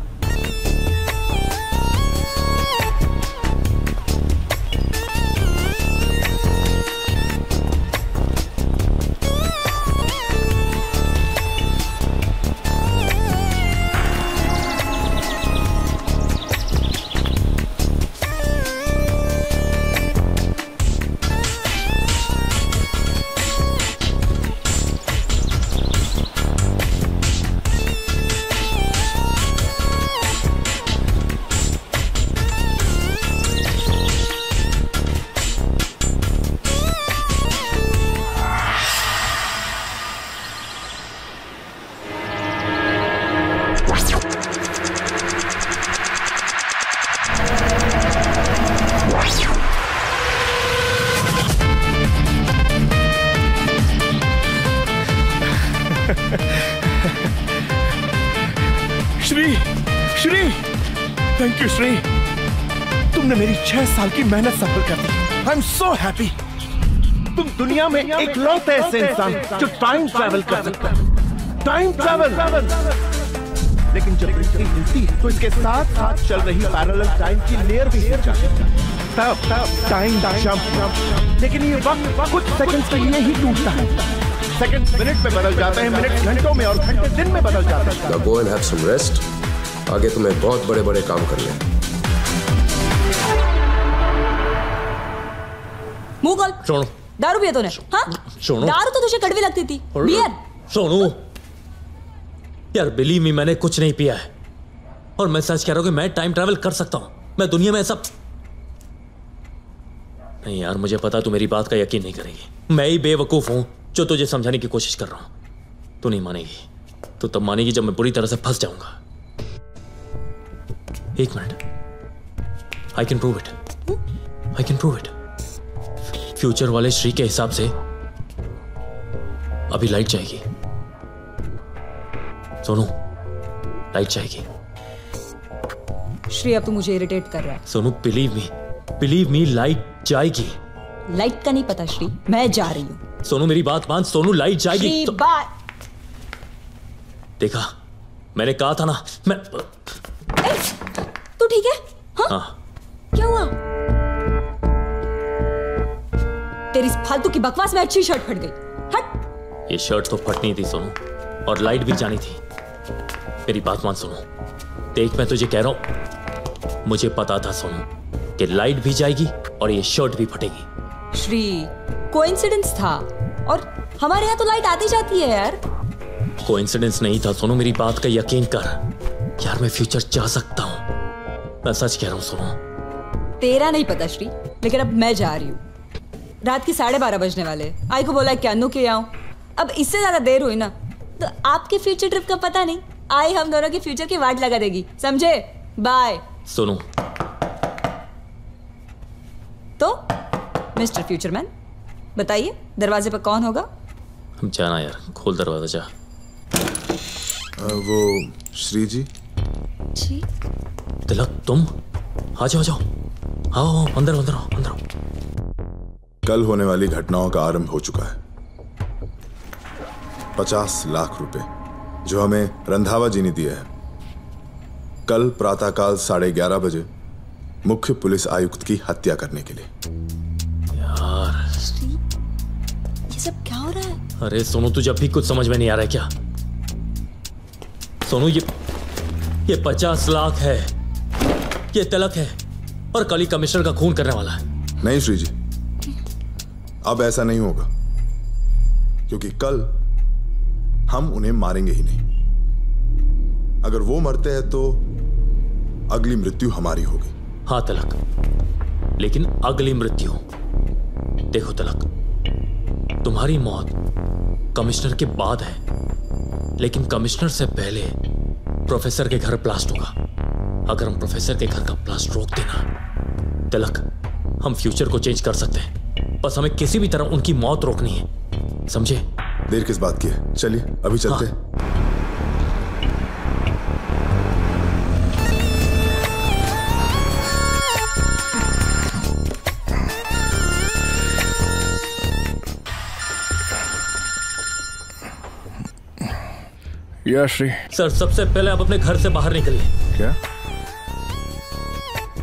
श्री तुमने मेरी छह साल की मेहनत सफल कर दी। आई एम सो हैप्पी तुम दुनिया में एक लौते ऐसे इंसान जो टाइम ट्रैवल कर सकता है। टाइम ट्रैवल लेकिन जब रिश्ती हिलती है तो इसके साथ साथ चल रही पैरेलल टाइम की लेयर भी हिल जाती तब तब टाइम जंप लेकिन ये वक्त कुछ सेकंड्स के लिए ही टूटता है। सेकंड मिनट में बदल जाते हैं मिनट घंटों में और घंटे दिन में बदल जाते हैं। आगे तुम्हें बहुत बड़े बड़े काम करने हैं सोनू दारू पिया तूने? हाँ? सोनू दारू तो तुझे कड़वी लगती थी। बियर। सोनू यार बिलीव मी मैंने कुछ नहीं पिया है। और मैं सच कह रहा हूँ कि मैं टाइम ट्रैवल कर सकता हूँ। मैं दुनिया में ऐसा नहीं यार मुझे पता तू मेरी बात का यकीन नहीं करेगी। मैं ही बेवकूफ़ हूँ जो तुझे समझाने की कोशिश कर रहा हूँ। तू नहीं मानेगी। तू तब मानेगी जब मैं बुरी तरह से फंस जाऊँगा। एक minute. I can prove it I can prove it future वाले श्री के हिसाब से अभी लाइट जाएगी। सोनू लाइट जाएगी। श्री अब तू मुझे इरिटेट कर रहा है। Sonu believe me believe me light जाएगी। लाइट का नहीं पता श्री मैं जा रही हूँ। सोनू मेरी बात मान सोनू लाइट जाएगी। श्री तो, बाय देखा? मैंने कहा था ना मैं तू ठीक है? हाँ? क्या हुआ? तेरी फालतू की बकवास में अच्छी शर्ट फट गई। हट। ये शर्ट तो फटनी थी सोनू। और लाइट भी जानी थी। मेरी बात मान सोनू। देख मैं तुझे कह रहा हूँ मुझे पता था सोनू कि लाइट भी जाएगी और ये शर्ट भी फटेगी। श्री कोइंसिडेंस था। और हमारे यहाँ तो लाइट आती जाती है यार। कोइंसिडेंस नहीं था सोनू मेरी बात का यकीन कर। यार मैं फ्यूचर जा सकता हूँ। मैं सच कह रहा हूँ सोनू। तेरा नहीं पता श्री लेकिन अब मैं जा रही हूँ। रात के साढ़े बारह बजने वाले आई को बोला कि अनु के आऊँ अब इससे ज़्यादा देर हुई ना तो आपके फ्यूचर ट्रिप का पता नहीं। आई हम दोनों के फ्यूचर की वाट लगा देगी। समझे? बाय सोनू। तो मिस्टर फ्यूचरमैन बताइए दरवाजे पर कौन होगा? हम जाना यार खोल दरवाज़ा। जा वो श्री जी। जी। तिलक तुम? आ जाओ आ जाओ। आओ अंदर अंदर आओ, अंदर आओ। कल होने वाली घटनाओं का आरंभ हो चुका है। पचास लाख रुपए जो हमें रंधावा जी ने दिए हैं। कल प्रातःकाल साढ़े ग्यारह बजे मुख्य पुलिस आयुक्त की हत्या करने के लिए। यार। ये सब क्या हो रहा है? अरे सोनू तुझे अब भी कुछ समझ में नहीं आ रहा है क्या? सोनू ये ये पचास लाख है। ये तिलक है और कल ही कमिश्नर का खून करने वाला है। नहीं श्री जी अब ऐसा नहीं होगा क्योंकि कल हम उन्हें मारेंगे ही नहीं। अगर वो मरते हैं तो अगली मृत्यु हमारी होगी। हाँ तलक। लेकिन अगली मृत्यु। देखो तलक तुम्हारी मौत कमिश्नर के बाद है। लेकिन कमिश्नर से पहले प्रोफेसर के घर ब्लास्ट होगा। अगर हम प्रोफेसर के घर का ब्लास्ट रोक देना तिलक हम फ्यूचर को चेंज कर सकते हैं। बस हमें किसी भी तरह उनकी मौत रोकनी है। समझे? देर किस बात की है? चलिए अभी चलते हैं। या श्री सर सबसे पहले आप अपने घर से बाहर निकलिए। क्या?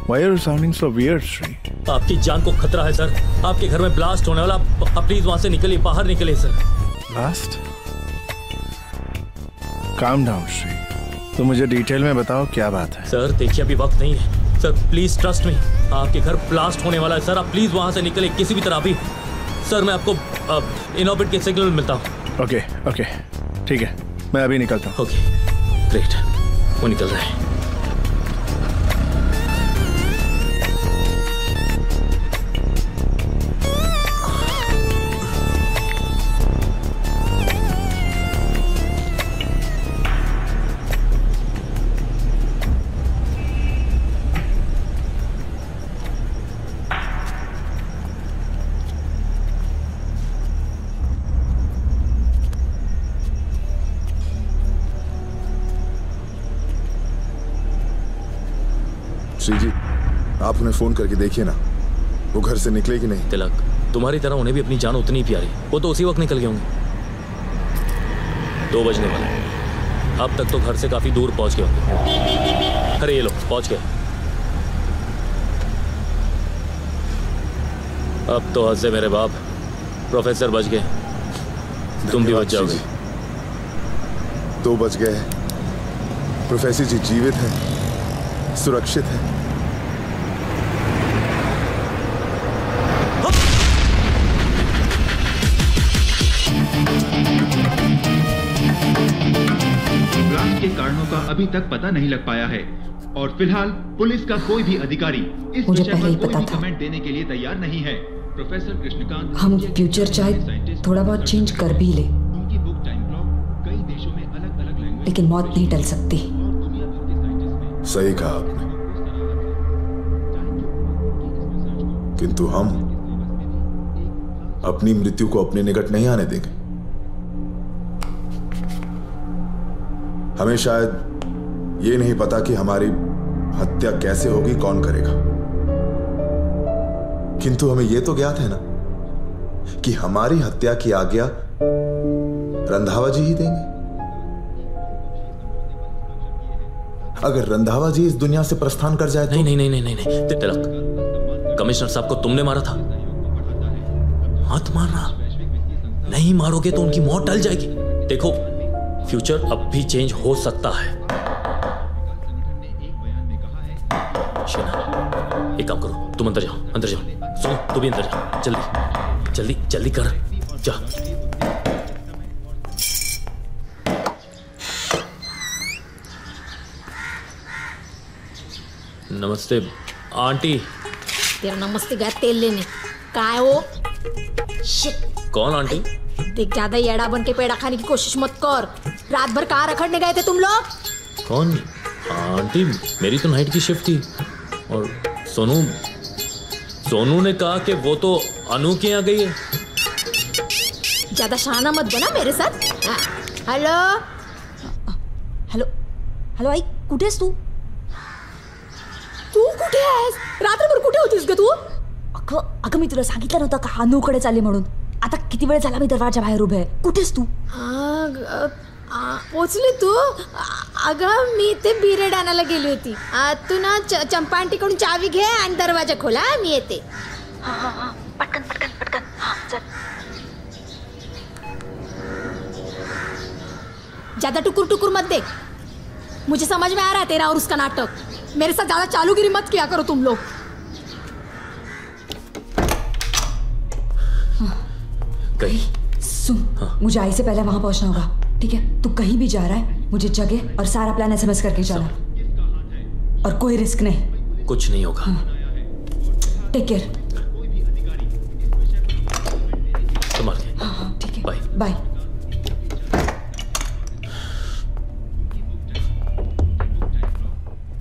Why are you sounding so weird, Shri आपकी जान को खतरा है सर। आपके घर में ब्लास्ट होने वाला आप, प्लीज़ वहाँ से निकलिए बाहर निकलिए sir. Last calm down Shri तो मुझे डिटेल में बताओ क्या बात है। सर देखिए अभी वक्त नहीं है। सर प्लीज़ ट्रस्ट मी आपके घर ब्लास्ट होने वाला है सर। आप प्लीज़ वहाँ से निकलिए किसी भी तरह अभी सर मैं आपको इनऑर्बिट के सिग्नल मिलता हूँ। ओके ओके ठीक है। मैं अभी निकलता हूँ। ओके ग्रेट वो निकल रहा हैं। फ़ोन करके देखिए ना। वो घर से निकले कि नहीं? तिलक तुम्हारी तरह उन्हें भी अपनी जान उतनी प्यारी। वो तो उसी वक्त निकल गए होंगे। दो बजने वाले अब तक तो घर से काफ़ी दूर पहुँच गए होंगे। अरे ये लो पहुँच गए। अब तो हद से मेरे बाप। प्रोफेसर बच गए। तुम भी बच जाओगे। दो बज गए प्रोफेसर जी जीवित हैं। सुरक्षित हैं। अभी तक पता नहीं लग पाया है। और फ़िलहाल पुलिस का कोई भी अधिकारी इस मुझे विषय पहले पर ही कोई पता भी था। कमेंट देने के लिए तैयार नहीं है। प्रोफेसर कृष्णकांत हम फ्यूचर चाहे थोड़ा बहुत चेंज कर भी ले। उनकी बुक टाइम क्लॉक कई देशों में अलग अलग लेकिन मौत नहीं टल सकती। सही कहा आपने। किंतु हम अपनी मृत्यु को अपने निकट नहीं आने देंगे। हमें शायद ये नहीं पता कि हमारी हत्या कैसे होगी, कौन करेगा। किंतु हमें यह तो ज्ञात है ना कि हमारी हत्या की आज्ञा रंधावा जी ही देंगे। अगर रंधावा जी इस दुनिया से प्रस्थान कर जाए नहीं नहीं नहीं नहीं नहीं नहीं ते- तिलक। कमिश्नर साहब को तुमने मारा था। मत मारना। नहीं मारोगे तो उनकी मौत टल जाएगी। देखो, फ्यूचर अब भी चेंज हो सकता है। एक काम करो। तुम अंदर जाओ अंदर जाओ। सुनो तू भी अंदर जा। जल्दी जल्दी जल्दी कर। जा। नमस्ते आंटी। तेरा नमस्ते गया तेल लेने। काय हो शिट। कौन आंटी? देख ज़्यादा येड़ा बन के पेड़ा खाने की कोशिश मत कर। रात भर कहाँ रखड़ने गए थे तुम लोग? कौन? आंटी मेरी तो नाइट की शिफ्ट थी। और सोनू सोनू ने कहा कि वो तो अनु के यहाँ गई है। ज़्यादा शाना मत बना मेरे साथ। हाँ. हॅलो? हॅलो? हॅलो आई कुठेस तू? तू कुठे आहेस? रात्रभर कुठे होतीस ग तू? अगं अगं मी तुला सांगितलं नव्हतं का अनूकडे चालले म्हणून. आता किती वेळ झाला मी दरवाज़ा बाहेर उभे आहे. कुठेस तू? हा, पोचली तू? अगं मी ते बिरेड आणायला गेली होती. आ, तू ना च- चंपा आंटीकडून चावी घे आणि दरवाज़ा खोला मी येते. पटकन पटकन पटकन. हा चल. ज़्यादा टुकुर टुकुर मत देख मुझे समझ में आ रहा है तेरा और उसका नाटक. मेरे साथ ज़्यादा चालूगिरी मत किया करो तुम लोग. गई सुन मुझे आई से पहले वहाँ पहुँचना होगा. ठीक है तू कहीं भी जा रहा है मुझे जगह और सारा प्लान एसएमएस करके जाना और कोई रिस्क नहीं। कुछ नहीं होगा। टेक केयर हाँ हाँ ठीक है। बाय बाय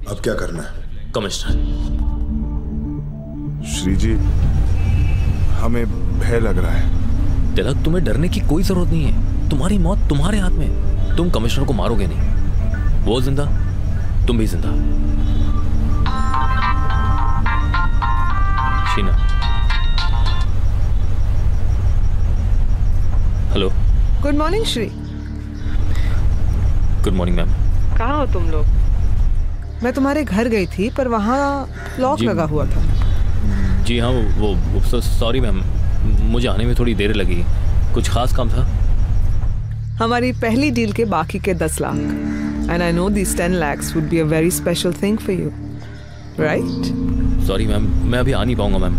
अब क्या करना है? कमिश्नर श्री जी हमें भय लग रहा है। तिलक तुम्हें डरने की कोई ज़रूरत नहीं है। तुम्हारी मौत तुम्हारे हाथ में। तुम कमिश्नर को मारोगे नहीं। वो ज़िंदा तुम भी ज़िंदा। Sheena. Hello. Good morning Shri good morning ma'am कहाँ हो तुम लोग? मैं तुम्हारे घर गई थी पर वहाँ लॉक लगा हुआ था। जी हाँ वो वो सॉरी मैम मुझे आने में थोड़ी देर लगी। कुछ खास काम था? हमारी पहली डील के बाकी के दस lakh. And I know this ten lakhs would be a very special thing for you right sorry ma'am मैं अभी आ नहीं पाऊँगा मैम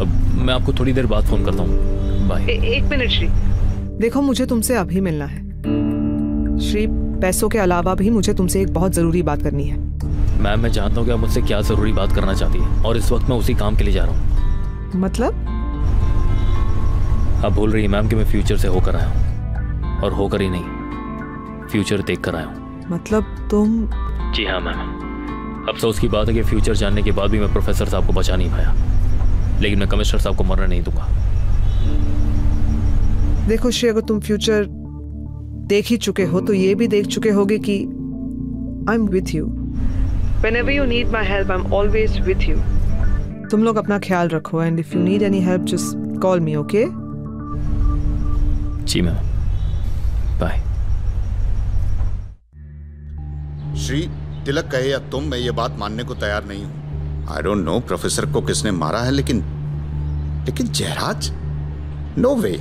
अब मैं आपको थोड़ी देर बाद फ़ोन करता हूँ. बाय एक मिनट श्री देखो मुझे तुमसे अभी मिलना है। श्री पैसों के अलावा भी मुझे तुमसे एक बहुत ज़रूरी बात करनी है। मैम मैं जानता हूँ कि आप मुझसे क्या ज़रूरी बात करना चाहती है और इस वक्त मैं उसी काम के लिए जा रहा हूँ। मतलब? आप बोल रही है मैम कि मैं फ्यूचर से होकर आया हूँ। और होकर ही नहीं। फ्यूचर देख कर आया हूँ। मतलब तुम जी हाँ मैम। अफसोस की बात है कि फ्यूचर जानने के बाद भी मैं प्रोफेसर साहब को बचा नहीं पाया। लेकिन मैं कमिश्नर साहब को मरने नहीं दूँगा। देखो श्री अगर तुम फ्यूचर देख ही चुके हो तो ये भी देख चुके होगे कि I am with you Whenever you need my help, I'm always with you. तुम लोग अपना ख्याल रखो and if you need any help just call me okay ji ma'am. Bye Shri Tilak कहे या तुम मैं ये बात मानने को तैयार नहीं हूँ। आई डोंट नो प्रोफेसर को किसने मारा है लेकिन लेकिन जयराज? नो वे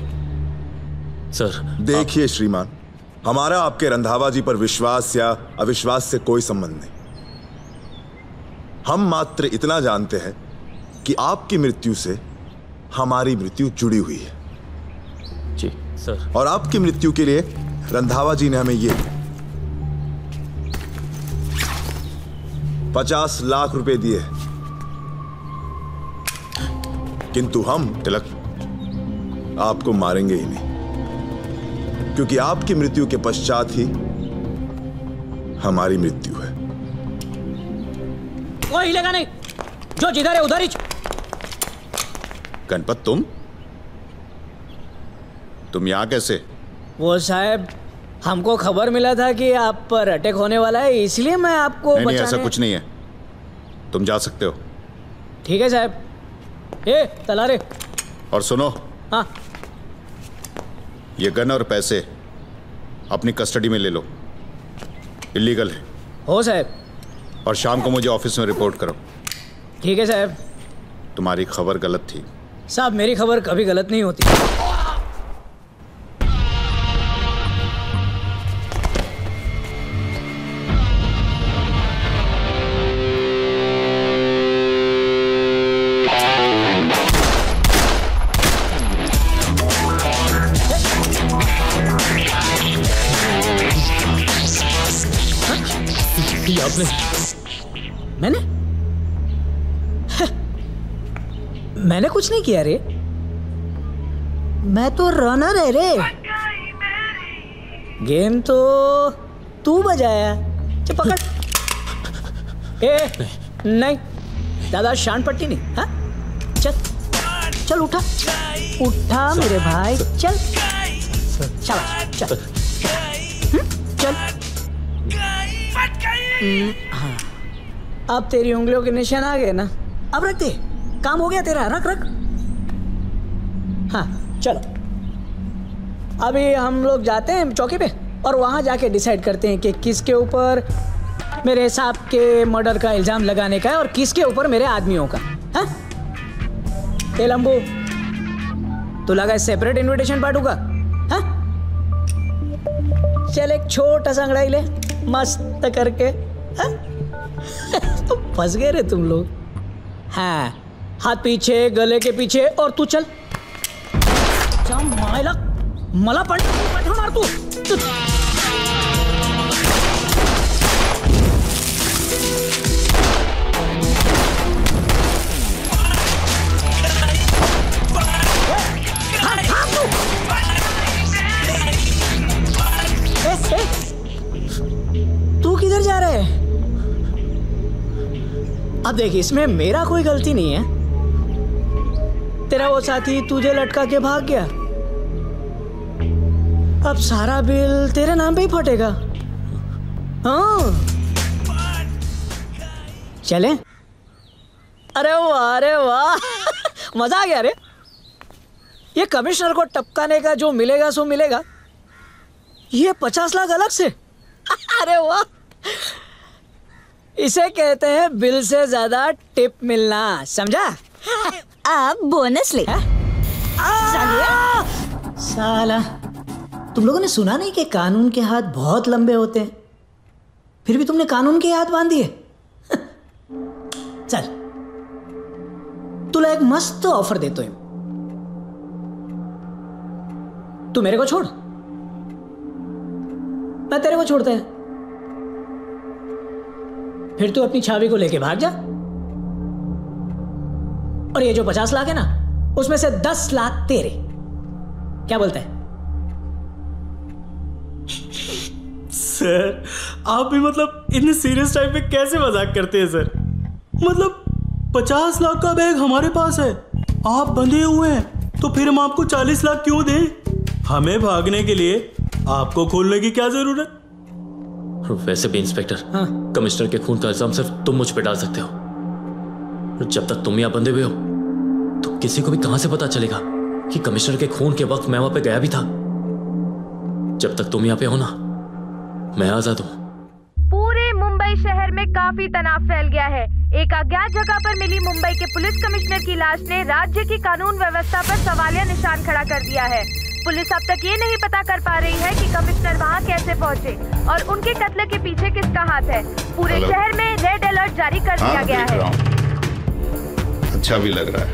सर देखिए आप... श्रीमान हमारा आपके रंधावा जी पर विश्वास या अविश्वास से कोई संबंध नहीं। हम मात्र इतना जानते हैं कि आपकी मृत्यु से हमारी मृत्यु जुड़ी हुई है। जी सर और आपकी मृत्यु के लिए रंधावा जी ने हमें ये पचास लाख रुपए दिए। किंतु हम तिलक आपको मारेंगे ही नहीं। क्योंकि आपकी मृत्यु के पश्चात ही हमारी मृत्यु है। कोई हिलेगा नहीं। जो जिधर है उधर ही गणपत तुम? तुम यहाँ कैसे? वो साहब हमको खबर मिला था कि आप पर अटैक होने वाला है इसलिए मैं आपको नहीं नहीं ऐसा कुछ नहीं है। तुम जा सकते हो। ठीक है साहब। ए तलारे। और सुनो। हाँ। ये गन और पैसे अपनी कस्टडी में ले लो। इलीगल है। हो साहब। और शाम को मुझे ऑफ़िस में रिपोर्ट करो। ठीक है साहब। तुम्हारी खबर गलत थी। साहब मेरी खबर कभी गलत नहीं होती। किया रे? मैं तो रनर है रे। गेम तो तू बजाया चल पकड़। ए नहीं दादा शान पट्टी नहीं हाँ? चल चल उठा। उठा मेरे भाई चल। चल चल। हम्म, चल। हम्म, हाँ। अब तेरी उंगलियों के निशान आ गए ना। अब रख दे। काम हो गया तेरा रख रख। हाँ चलो। अभी हम लोग जाते हैं चौकी पे और वहाँ जाके डिसाइड करते हैं कि किसके ऊपर मेरे हिसाब के मर्डर का इल्ज़ाम लगाने का है और किसके ऊपर मेरे आदमियों का। हाँ? ए, लंबू, तू लगा सेपरेट इनविटेशन पाठूँगा हाँ? चल एक छोटा सा अंगड़ाई ले, मस्त करके। हाँ? *laughs* फंस गए रे तुम लोग। हाँ हाथ पीछे, गले के पीछे और तू चल। मायला, मला पण तू. तू किधर जा रहे है? अब देख, इसमें मेरा कोई गलती नहीं है। तेरा वो साथी तुझे लटका के भाग गया। अब सारा बिल तेरे नाम पे ही फटेगा। हाँ। चले। अरे वाह अरे वाह। *laughs* मज़ा आ गया अरे ये कमिश्नर को टपकाने का जो मिलेगा सो मिलेगा। ये पचास लाख अलग से। *laughs* अरे वाह। इसे कहते हैं बिल से ज़्यादा टिप मिलना समझा? आप बोनस ले। साला। तुम लोगों ने सुना नहीं कि कानून के हाथ बहुत लंबे होते हैं? फिर भी तुमने कानून के हाथ बाँध दिए *laughs* चल तुला एक मस्त ऑफ़र देतो है। तू मेरे को छोड़? मैं तेरे को छोड़ता है। फिर तू अपनी छावी को लेके भाग जा। और ये जो पचास लाख है ना, उसमें से दस लाख तेरे। क्या बोलता है? सर आप भी मतलब इतने सीरियस टाइप पे कैसे मज़ाक करते हैं सर मतलब पचास लाख का बैग हमारे पास है। आप बंधे हुए हैं तो फिर हम आपको चालीस लाख क्यों दें? हमें भागने के लिए आपको खोलने की क्या ज़रूरत? वैसे भी इंस्पेक्टर हाँ? कमिश्नर के खून का इल्ज़ाम सिर्फ़ तुम मुझ पे डाल सकते हो। जब तक तुम यहाँ बंधे हुए हो तो किसी को भी कहाँ से पता चलेगा कि कमिश्नर के खून के वक्त मैं वहाँ पे गया भी था? जब तक तुम यहाँ पे हो ना मैं आज़ाद हूँ। पूरे मुंबई शहर में काफ़ी तनाव फैल गया है। एक अज्ञात जगह पर मिली मुंबई के पुलिस कमिश्नर की लाश ने राज्य की कानून व्यवस्था पर सवालिया निशान खड़ा कर दिया है। पुलिस अब तक ये नहीं पता कर पा रही है कि कमिश्नर वहाँ कैसे पहुँचे और उनके कत्ल के पीछे किसका हाथ है। पूरे। शहर में रेड अलर्ट जारी कर दिया हाँ गया है। अच्छा भी लग रहा है।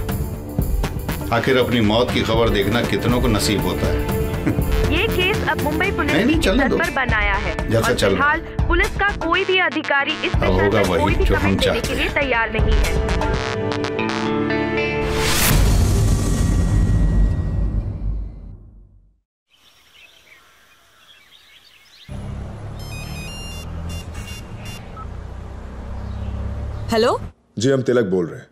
आखिर अपनी मौत की खबर देखना कितनों को नसीब होता है। ये केस अब मुंबई पुलिस ने चलने पर बनाया है। और फ़िलहाल पुलिस का कोई भी अधिकारी इस होगा में कोई भी कमेंट देने के लिए तैयार नहीं है। हेलो? जी हम तिलक बोल रहे हैं।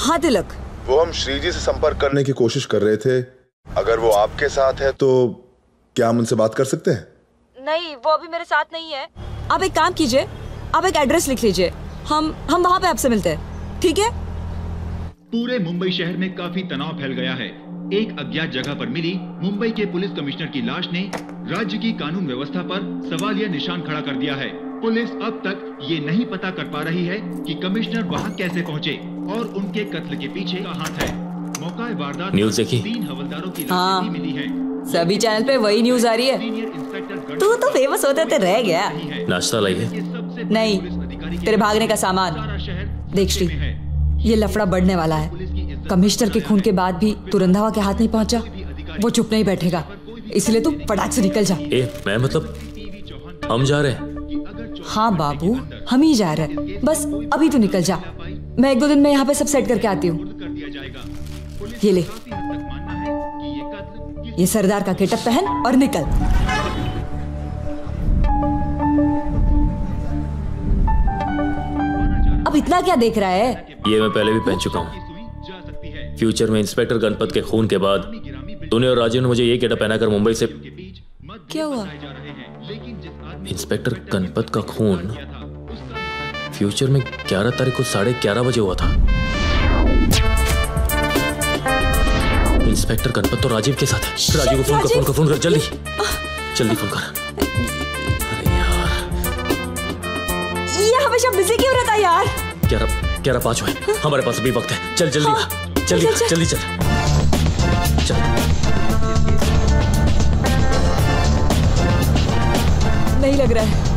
हाँ तिलक। वो हम श्री जी से संपर्क करने की कोशिश कर रहे थे। अगर वो आपके साथ है तो क्या हम उनसे बात कर सकते हैं? नहीं वो अभी मेरे साथ नहीं है। आप एक काम कीजिए आप एक एड्रेस लिख लीजिए। हम हम वहाँ पे आपसे मिलते हैं ठीक है? पूरे मुंबई शहर में काफ़ी तनाव फैल गया है। एक अज्ञात जगह पर मिली मुंबई के पुलिस कमिश्नर की लाश ने राज्य की कानून व्यवस्था पर सवालिया निशान खड़ा कर दिया है। पुलिस अब तक ये नहीं पता कर पा रही है कि कमिश्नर वहाँ कैसे पहुँचे और उनके कत्ल के पीछे का हाथ है। मौका वारदात न्यूज़ देखी? तीन हवलदारों की हाँ। मिली है। सभी चैनल पे वही न्यूज़ आ रही है। तू तो फ़ेमस होते होते रह गया। नाश्ता लाइए नहीं तेरे भागने का सामान। देख श्री ये लफड़ा बढ़ने वाला है। कमिश्नर के खून के बाद भी तू रंधावा के हाथ नहीं पहुँचा। वो चुप नहीं बैठेगा। इसलिए तू फटाक से निकल जा। ए मैं मतलब हम जा रहे हैं। हाँ बाबू हम ही जा रहे हैं। बस अभी तू निकल जा। मैं एक दो दिन में यहाँ पे सब सेट करके आती हूँ। ये ले। ये सरदार का गेटअप पहन और निकल। अब इतना क्या देख रहा है? ये मैं पहले भी पहन चुका हूँ। फ्यूचर में इंस्पेक्टर गणपत के खून के बाद तूने और राजीव ने मुझे ये गेटअप पहनाकर मुंबई से क्या हुआ? इंस्पेक्टर गणपत का खून फ्यूचर में 11 तारीख को साढ़े ग्यारह बजे हुआ था। इंस्पेक्टर गणपत तो राजीव के साथ है। राजीव को फ़ोन कर फ़ोन कर फ़ोन कर जल्दी। जल्दी फ़ोन कर। ये हमेशा बिज़ी क्यों रहता है यार? ग्यारह ग्यारह पाँच हुए। हमारे पास अभी वक्त है। चल जल्दी। आ, जल्दी जल्दी चल। नहीं लग रहा है।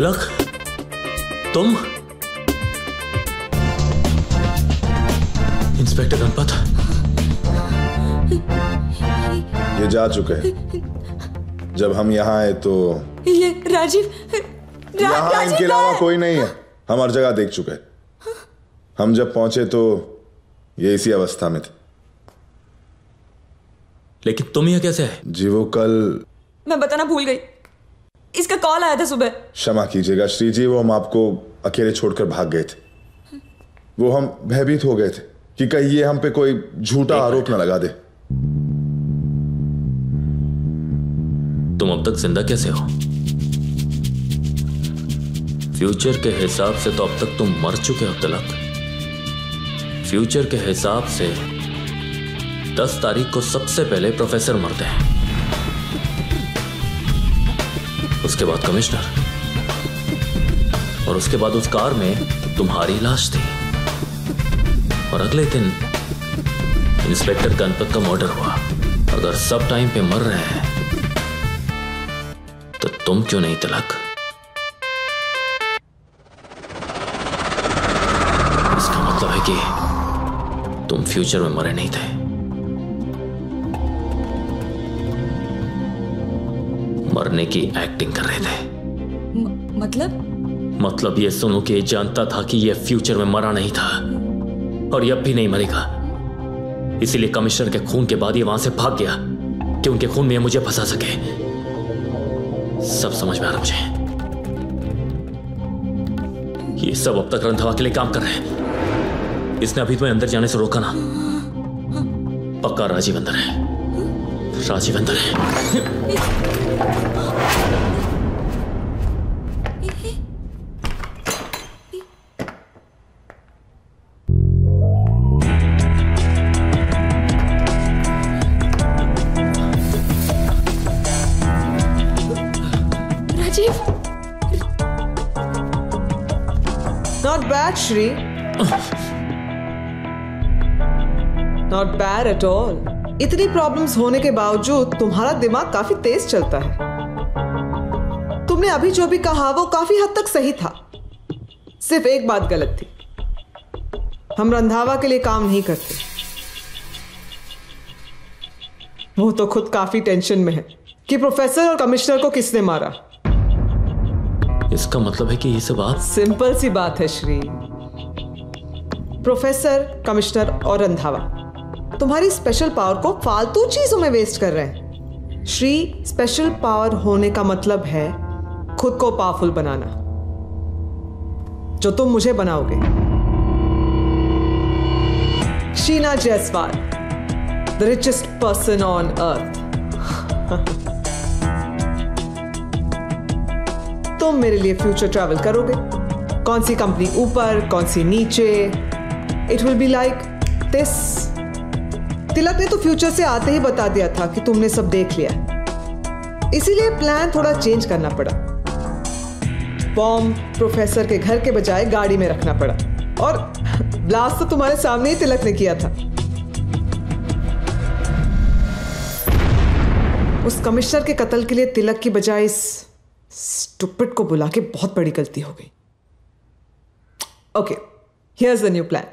तिलक तुम इंस्पेक्टर गणपत ये जा चुके हैं। जब हम यहाँ आए तो ये राजीव रा, यहाँ राजीव इनके अलावा कोई नहीं है। हम हर जगह देख चुके हैं। हम जब पहुँचे तो ये इसी अवस्था में थे। लेकिन तुम यहाँ कैसे है जी वो कल मैं बताना भूल गई। इसका कॉल आया था सुबह। क्षमा कीजिएगा श्री जी वो हम आपको अकेले छोड़कर भाग गए थे। वो हम भयभीत हो गए थे कि कहीं ये हम पे कोई झूठा आरोप ना लगा दे। तुम अब तक ज़िंदा कैसे हो? फ्यूचर के हिसाब से तो अब तक तुम मर चुके हो तिलक। फ्यूचर के हिसाब से दस तारीख को सबसे पहले प्रोफेसर मरते हैं। उसके बाद कमिश्नर। और उसके बाद उस कार में तुम्हारी लाश थी। और अगले दिन इंस्पेक्टर गणपत का मर्डर हुआ। अगर सब टाइम पे मर रहे हैं तो तुम क्यों नहीं तिलक? इसका मतलब है कि तुम फ्यूचर में मरे नहीं थे। मरने की एक्टिंग कर रहे थे। म- मतलब? मतलब ये सुनो कि ये जानता था कि ये फ्यूचर में मरा नहीं था। और ये अब भी नहीं मरेगा। इसीलिए कमिश्नर के खून के बाद ये वहाँ से भाग गया कि उनके खून में मुझे फंसा सके। सब समझ में आ रहा मुझे। ये सब अब तक रंधवा के लिए काम कर रहे हैं। इसने अभी तुम्हें अंदर जाने से रोका ना। पक्का राजीव अंदर है। straci vendar. Rajiv! Not bad, oh. Not bad at all. इतनी प्रॉब्लम्स होने के बावजूद तुम्हारा दिमाग काफ़ी तेज चलता है। तुमने अभी जो भी कहा वो काफ़ी हद तक सही था। सिर्फ़ एक बात गलत थी। हम रंधावा के लिए काम नहीं करते। वो तो खुद काफ़ी टेंशन में है कि प्रोफेसर और कमिश्नर को किसने मारा। इसका मतलब है कि ये सब बात सिंपल सी बात है श्री। प्रोफेसर कमिश्नर और रंधावा। तुम्हारी स्पेशल पावर को फालतू चीज़ों में वेस्ट कर रहे हैं। श्री स्पेशल पावर होने का मतलब है खुद को पावरफुल बनाना। जो तुम मुझे बनाओगे। Sheena Jaiswal the richest person on earth तुम मेरे लिए फ्यूचर ट्रैवल करोगे। कौन सी कंपनी ऊपर, कौन सी नीचे। It will be like this Tilak ने तो फ्यूचर से आते ही बता दिया था कि तुमने सब देख लिया इसीलिए प्लान थोड़ा चेंज करना पड़ा। बॉम्ब प्रोफेसर के घर के बजाय गाड़ी में रखना पड़ा। और ब्लास्ट तो तुम्हारे सामने ही तिलक ने किया था। उस कमिश्नर के कत्ल के लिए तिलक की बजाय इस स्टुपिड को बुला के बहुत बड़ी गलती हो गई। Okay here's the new plan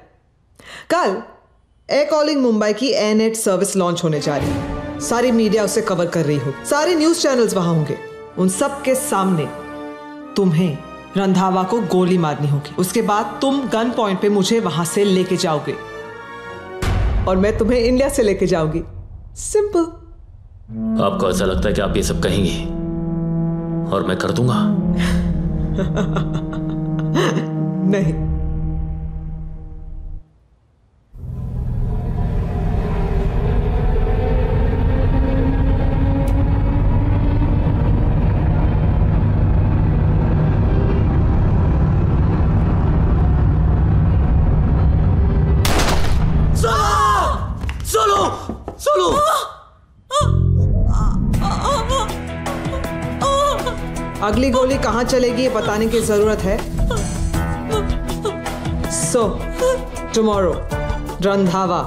कल एयर कॉलिंग मुंबई की एयर नेट सर्विस लॉन्च होने जा रही है। सारी मीडिया उसे कवर कर रही हो। सारे न्यूज़ चैनल्स वहाँ होंगे। उन सब के सामने तुम्हें रंधावा को गोली मारनी होगी। उसके बाद तुम गन पॉइंट पे मुझे वहाँ से लेके जाओगे। और मैं तुम्हें इंडिया से लेके जाऊँगी। सिंपल आपको ऐसा लगता है कि आप ये सब कहेंगे? और मैं कर दूँगा? *laughs* नहीं। कहाँ चलेगी ये बताने की ज़रूरत है? So tomorrow Randhawa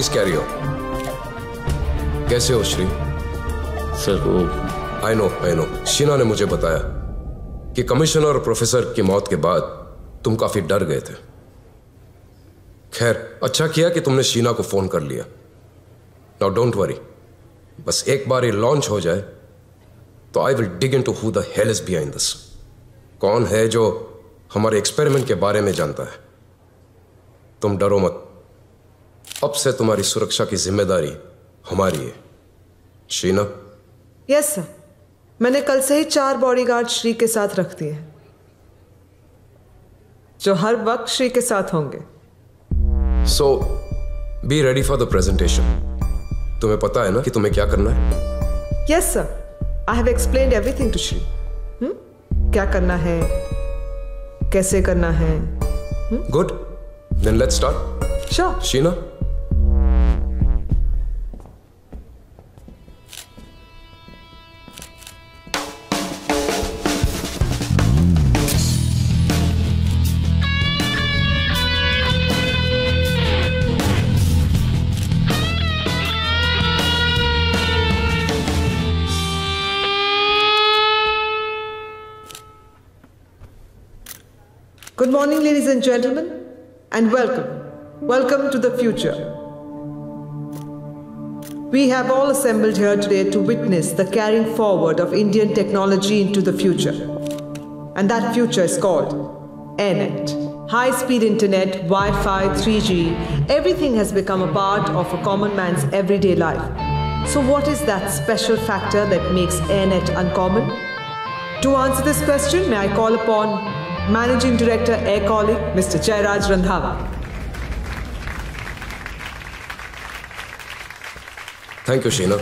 please carry on कैसे हो श्री? सर वो I know I know Sheena ने मुझे बताया कि कमिश्नर और प्रोफेसर की मौत के बाद तुम काफ़ी डर गए थे। खैर अच्छा किया कि तुमने शीना को फ़ोन कर लिया। नाउ डोंट वरी बस एक बार ये लॉन्च हो जाए तो I will dig in to who the hell is behind this कौन है जो हमारे एक्सपेरिमेंट के बारे में जानता है? तुम डरो मत। अब से तुम्हारी सुरक्षा की ज़िम्मेदारी हमारी है। शीना? यस सर मैंने कल से ही चार बॉडीगार्ड श्री के साथ रख दिए हैं जो हर वक्त श्री के साथ होंगे। So be ready for the presentation तुम्हें पता है ना कि तुम्हें क्या करना है? Yes sir I have explain everything to Shri? क्या करना है? कैसे करना है? Good then let's start sure Sheena Good morning, ladies and gentlemen, and welcome. Welcome to the future. We have all assembled here today to witness the carrying forward of Indian technology into the future. And that future is called AirNet. High speed internet, Wi Fi, 3G, everything has become a part of a common man's everyday life. So, what is that special factor that makes AirNet uncommon? To answer this question, may I call upon Managing Director Air Calling, Mr. Jairaj Randhawa. Thank you, Sheena.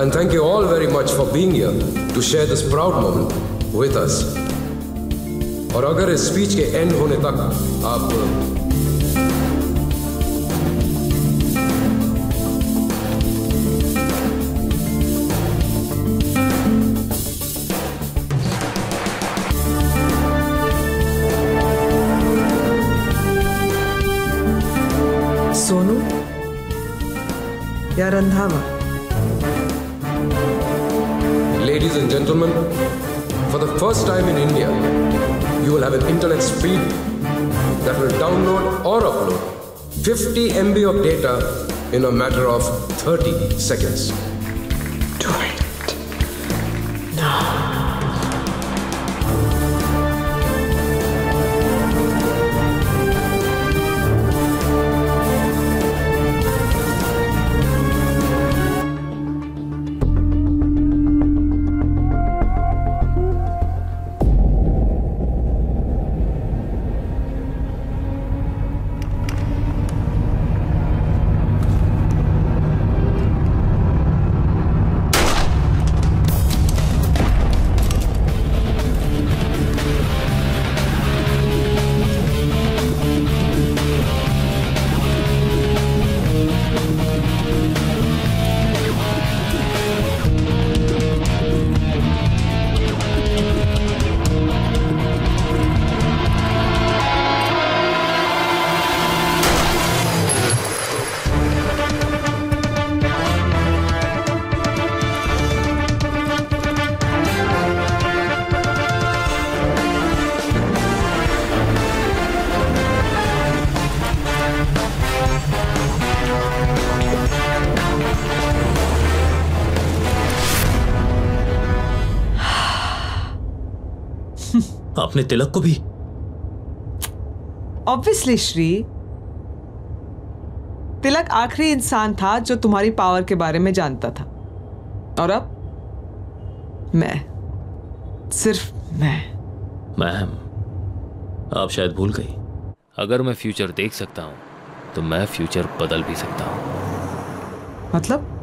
And thank you all very much for being here to share this proud moment with us. और अगर इस speech के and होने तक आप Randhawa Ladies and gentlemen, for the first time in India, you will have an internet speed that will download or upload 50 MB of data in a matter of 30 seconds. आपने तिलक को भी। ऑब्वियसली श्री तिलक आखिरी इंसान था जो तुम्हारी पावर के बारे में जानता था। और अब मैं सिर्फ़ मैं। मैम आप शायद भूल गई। अगर मैं फ्यूचर देख सकता हूँ तो मैं फ्यूचर बदल भी सकता हूँ। मतलब?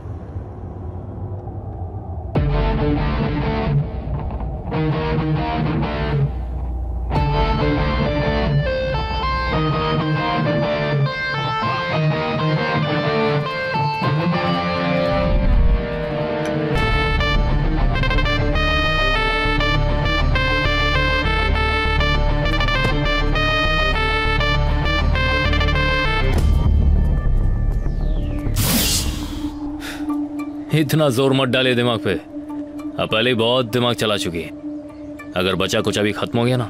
इतना ज़ोर मत डाले दिमाग पे। अब पहले बहुत दिमाग चला चुकी है। अगर बचा कुछ अभी खत्म हो गया ना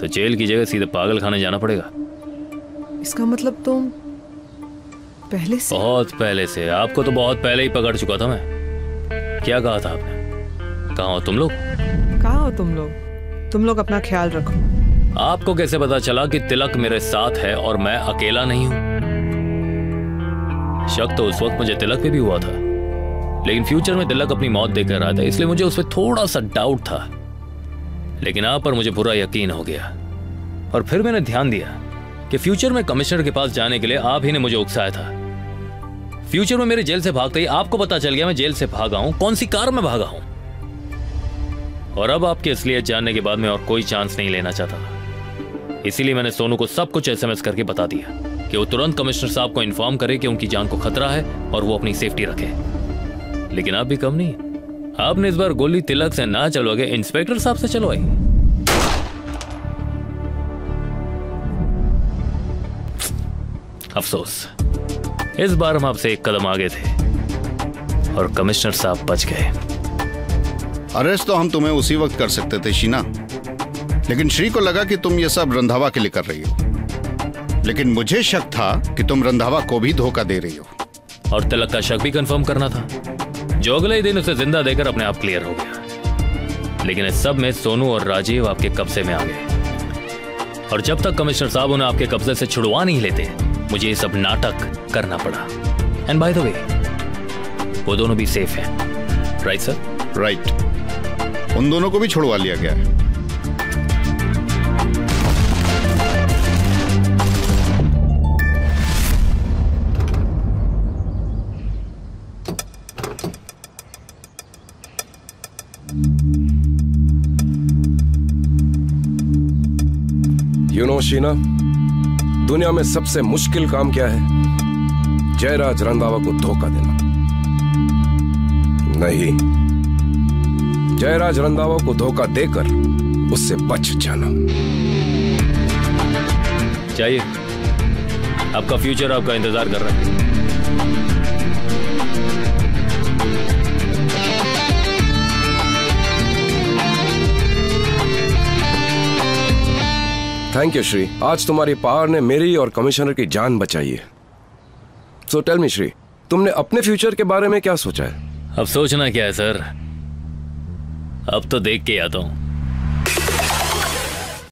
तो जेल की जगह सीधे पागल खाने जाना पड़ेगा। इसका मतलब तुम पहले से बहुत पहले से। आपको तो बहुत पहले ही पकड़ चुका था मैं। क्या कहा था आपने? कहा हो तुम लोग? कहा हो तुम लोग? तुम लोग अपना ख्याल रखो। आपको कैसे पता चला कि तिलक मेरे साथ है और मैं अकेला नहीं हूँ? शक तो उस वक्त मुझे तिलक पे भी हुआ था। लेकिन फ्यूचर में तिलक अपनी मौत देकर रहा था इसलिए मुझे उस पर थोड़ा सा डाउट था। लेकिन आप पर मुझे पूरा यकीन हो गया। और फिर मैंने ध्यान दिया कि फ्यूचर में कमिश्नर के पास जाने के लिए आप ही ने मुझे उकसाया था। फ्यूचर में मेरे जेल से भागते ही आपको पता चल गया मैं जेल से भागा हूँ, कौन सी कार में भागा हूँ। और अब आपकी असलियत जानने के बाद मैं और कोई चांस नहीं लेना चाहता। इसीलिए मैंने सोनू को सब कुछ एसएमएस करके बता दिया कि वो तुरंत कमिश्नर साहब को इन्फॉर्म करे कि उनकी जान को खतरा है और वो अपनी सेफ्टी रखे। लेकिन आप भी कम नहीं। आपने इस बार गोली तिलक से ना चलवा के इंस्पेक्टर साहब से चलवाई। अफसोस इस बार हम आपसे एक कदम आगे थे और कमिश्नर साहब बच गए। अरेस्ट तो हम तुम्हें उसी वक्त कर सकते थे शीना। लेकिन श्री को लगा कि तुम ये सब रंधावा के लिए कर रही हो। लेकिन मुझे शक था कि तुम रंधावा को भी धोखा दे रही हो। और तिलक का शक भी कंफर्म करना था। जो अगले ही दिन उसे ज़िंदा देकर अपने आप क्लियर हो गया। लेकिन इस सब में सोनू और राजीव आपके कब्जे में आ गए। और जब तक कमिश्नर साहब उन्हें आपके कब्जे से छुड़वा नहीं लेते, मुझे ये सब नाटक करना पड़ा। एंड बाय द वे वो दोनों भी सेफ़ हैं। राइट सर राइट उन दोनों को भी छुड़वा लिया गया है। यू नो शीना दुनिया में सबसे मुश्किल काम क्या है? जयराज रंधावा को धोखा देना। नहीं। जयराज रंधावा को धोखा देकर उससे बच जाना। चाहिए आपका फ्यूचर आपका इंतज़ार कर रहा है। थैंक यू श्री आज तुम्हारी पावर ने मेरी और कमिश्नर की जान बचाई है। सो टेल मी श्री तुमने अपने फ्यूचर के बारे में क्या सोचा है? अब सोचना क्या है सर अब तो देख के आता हूँ।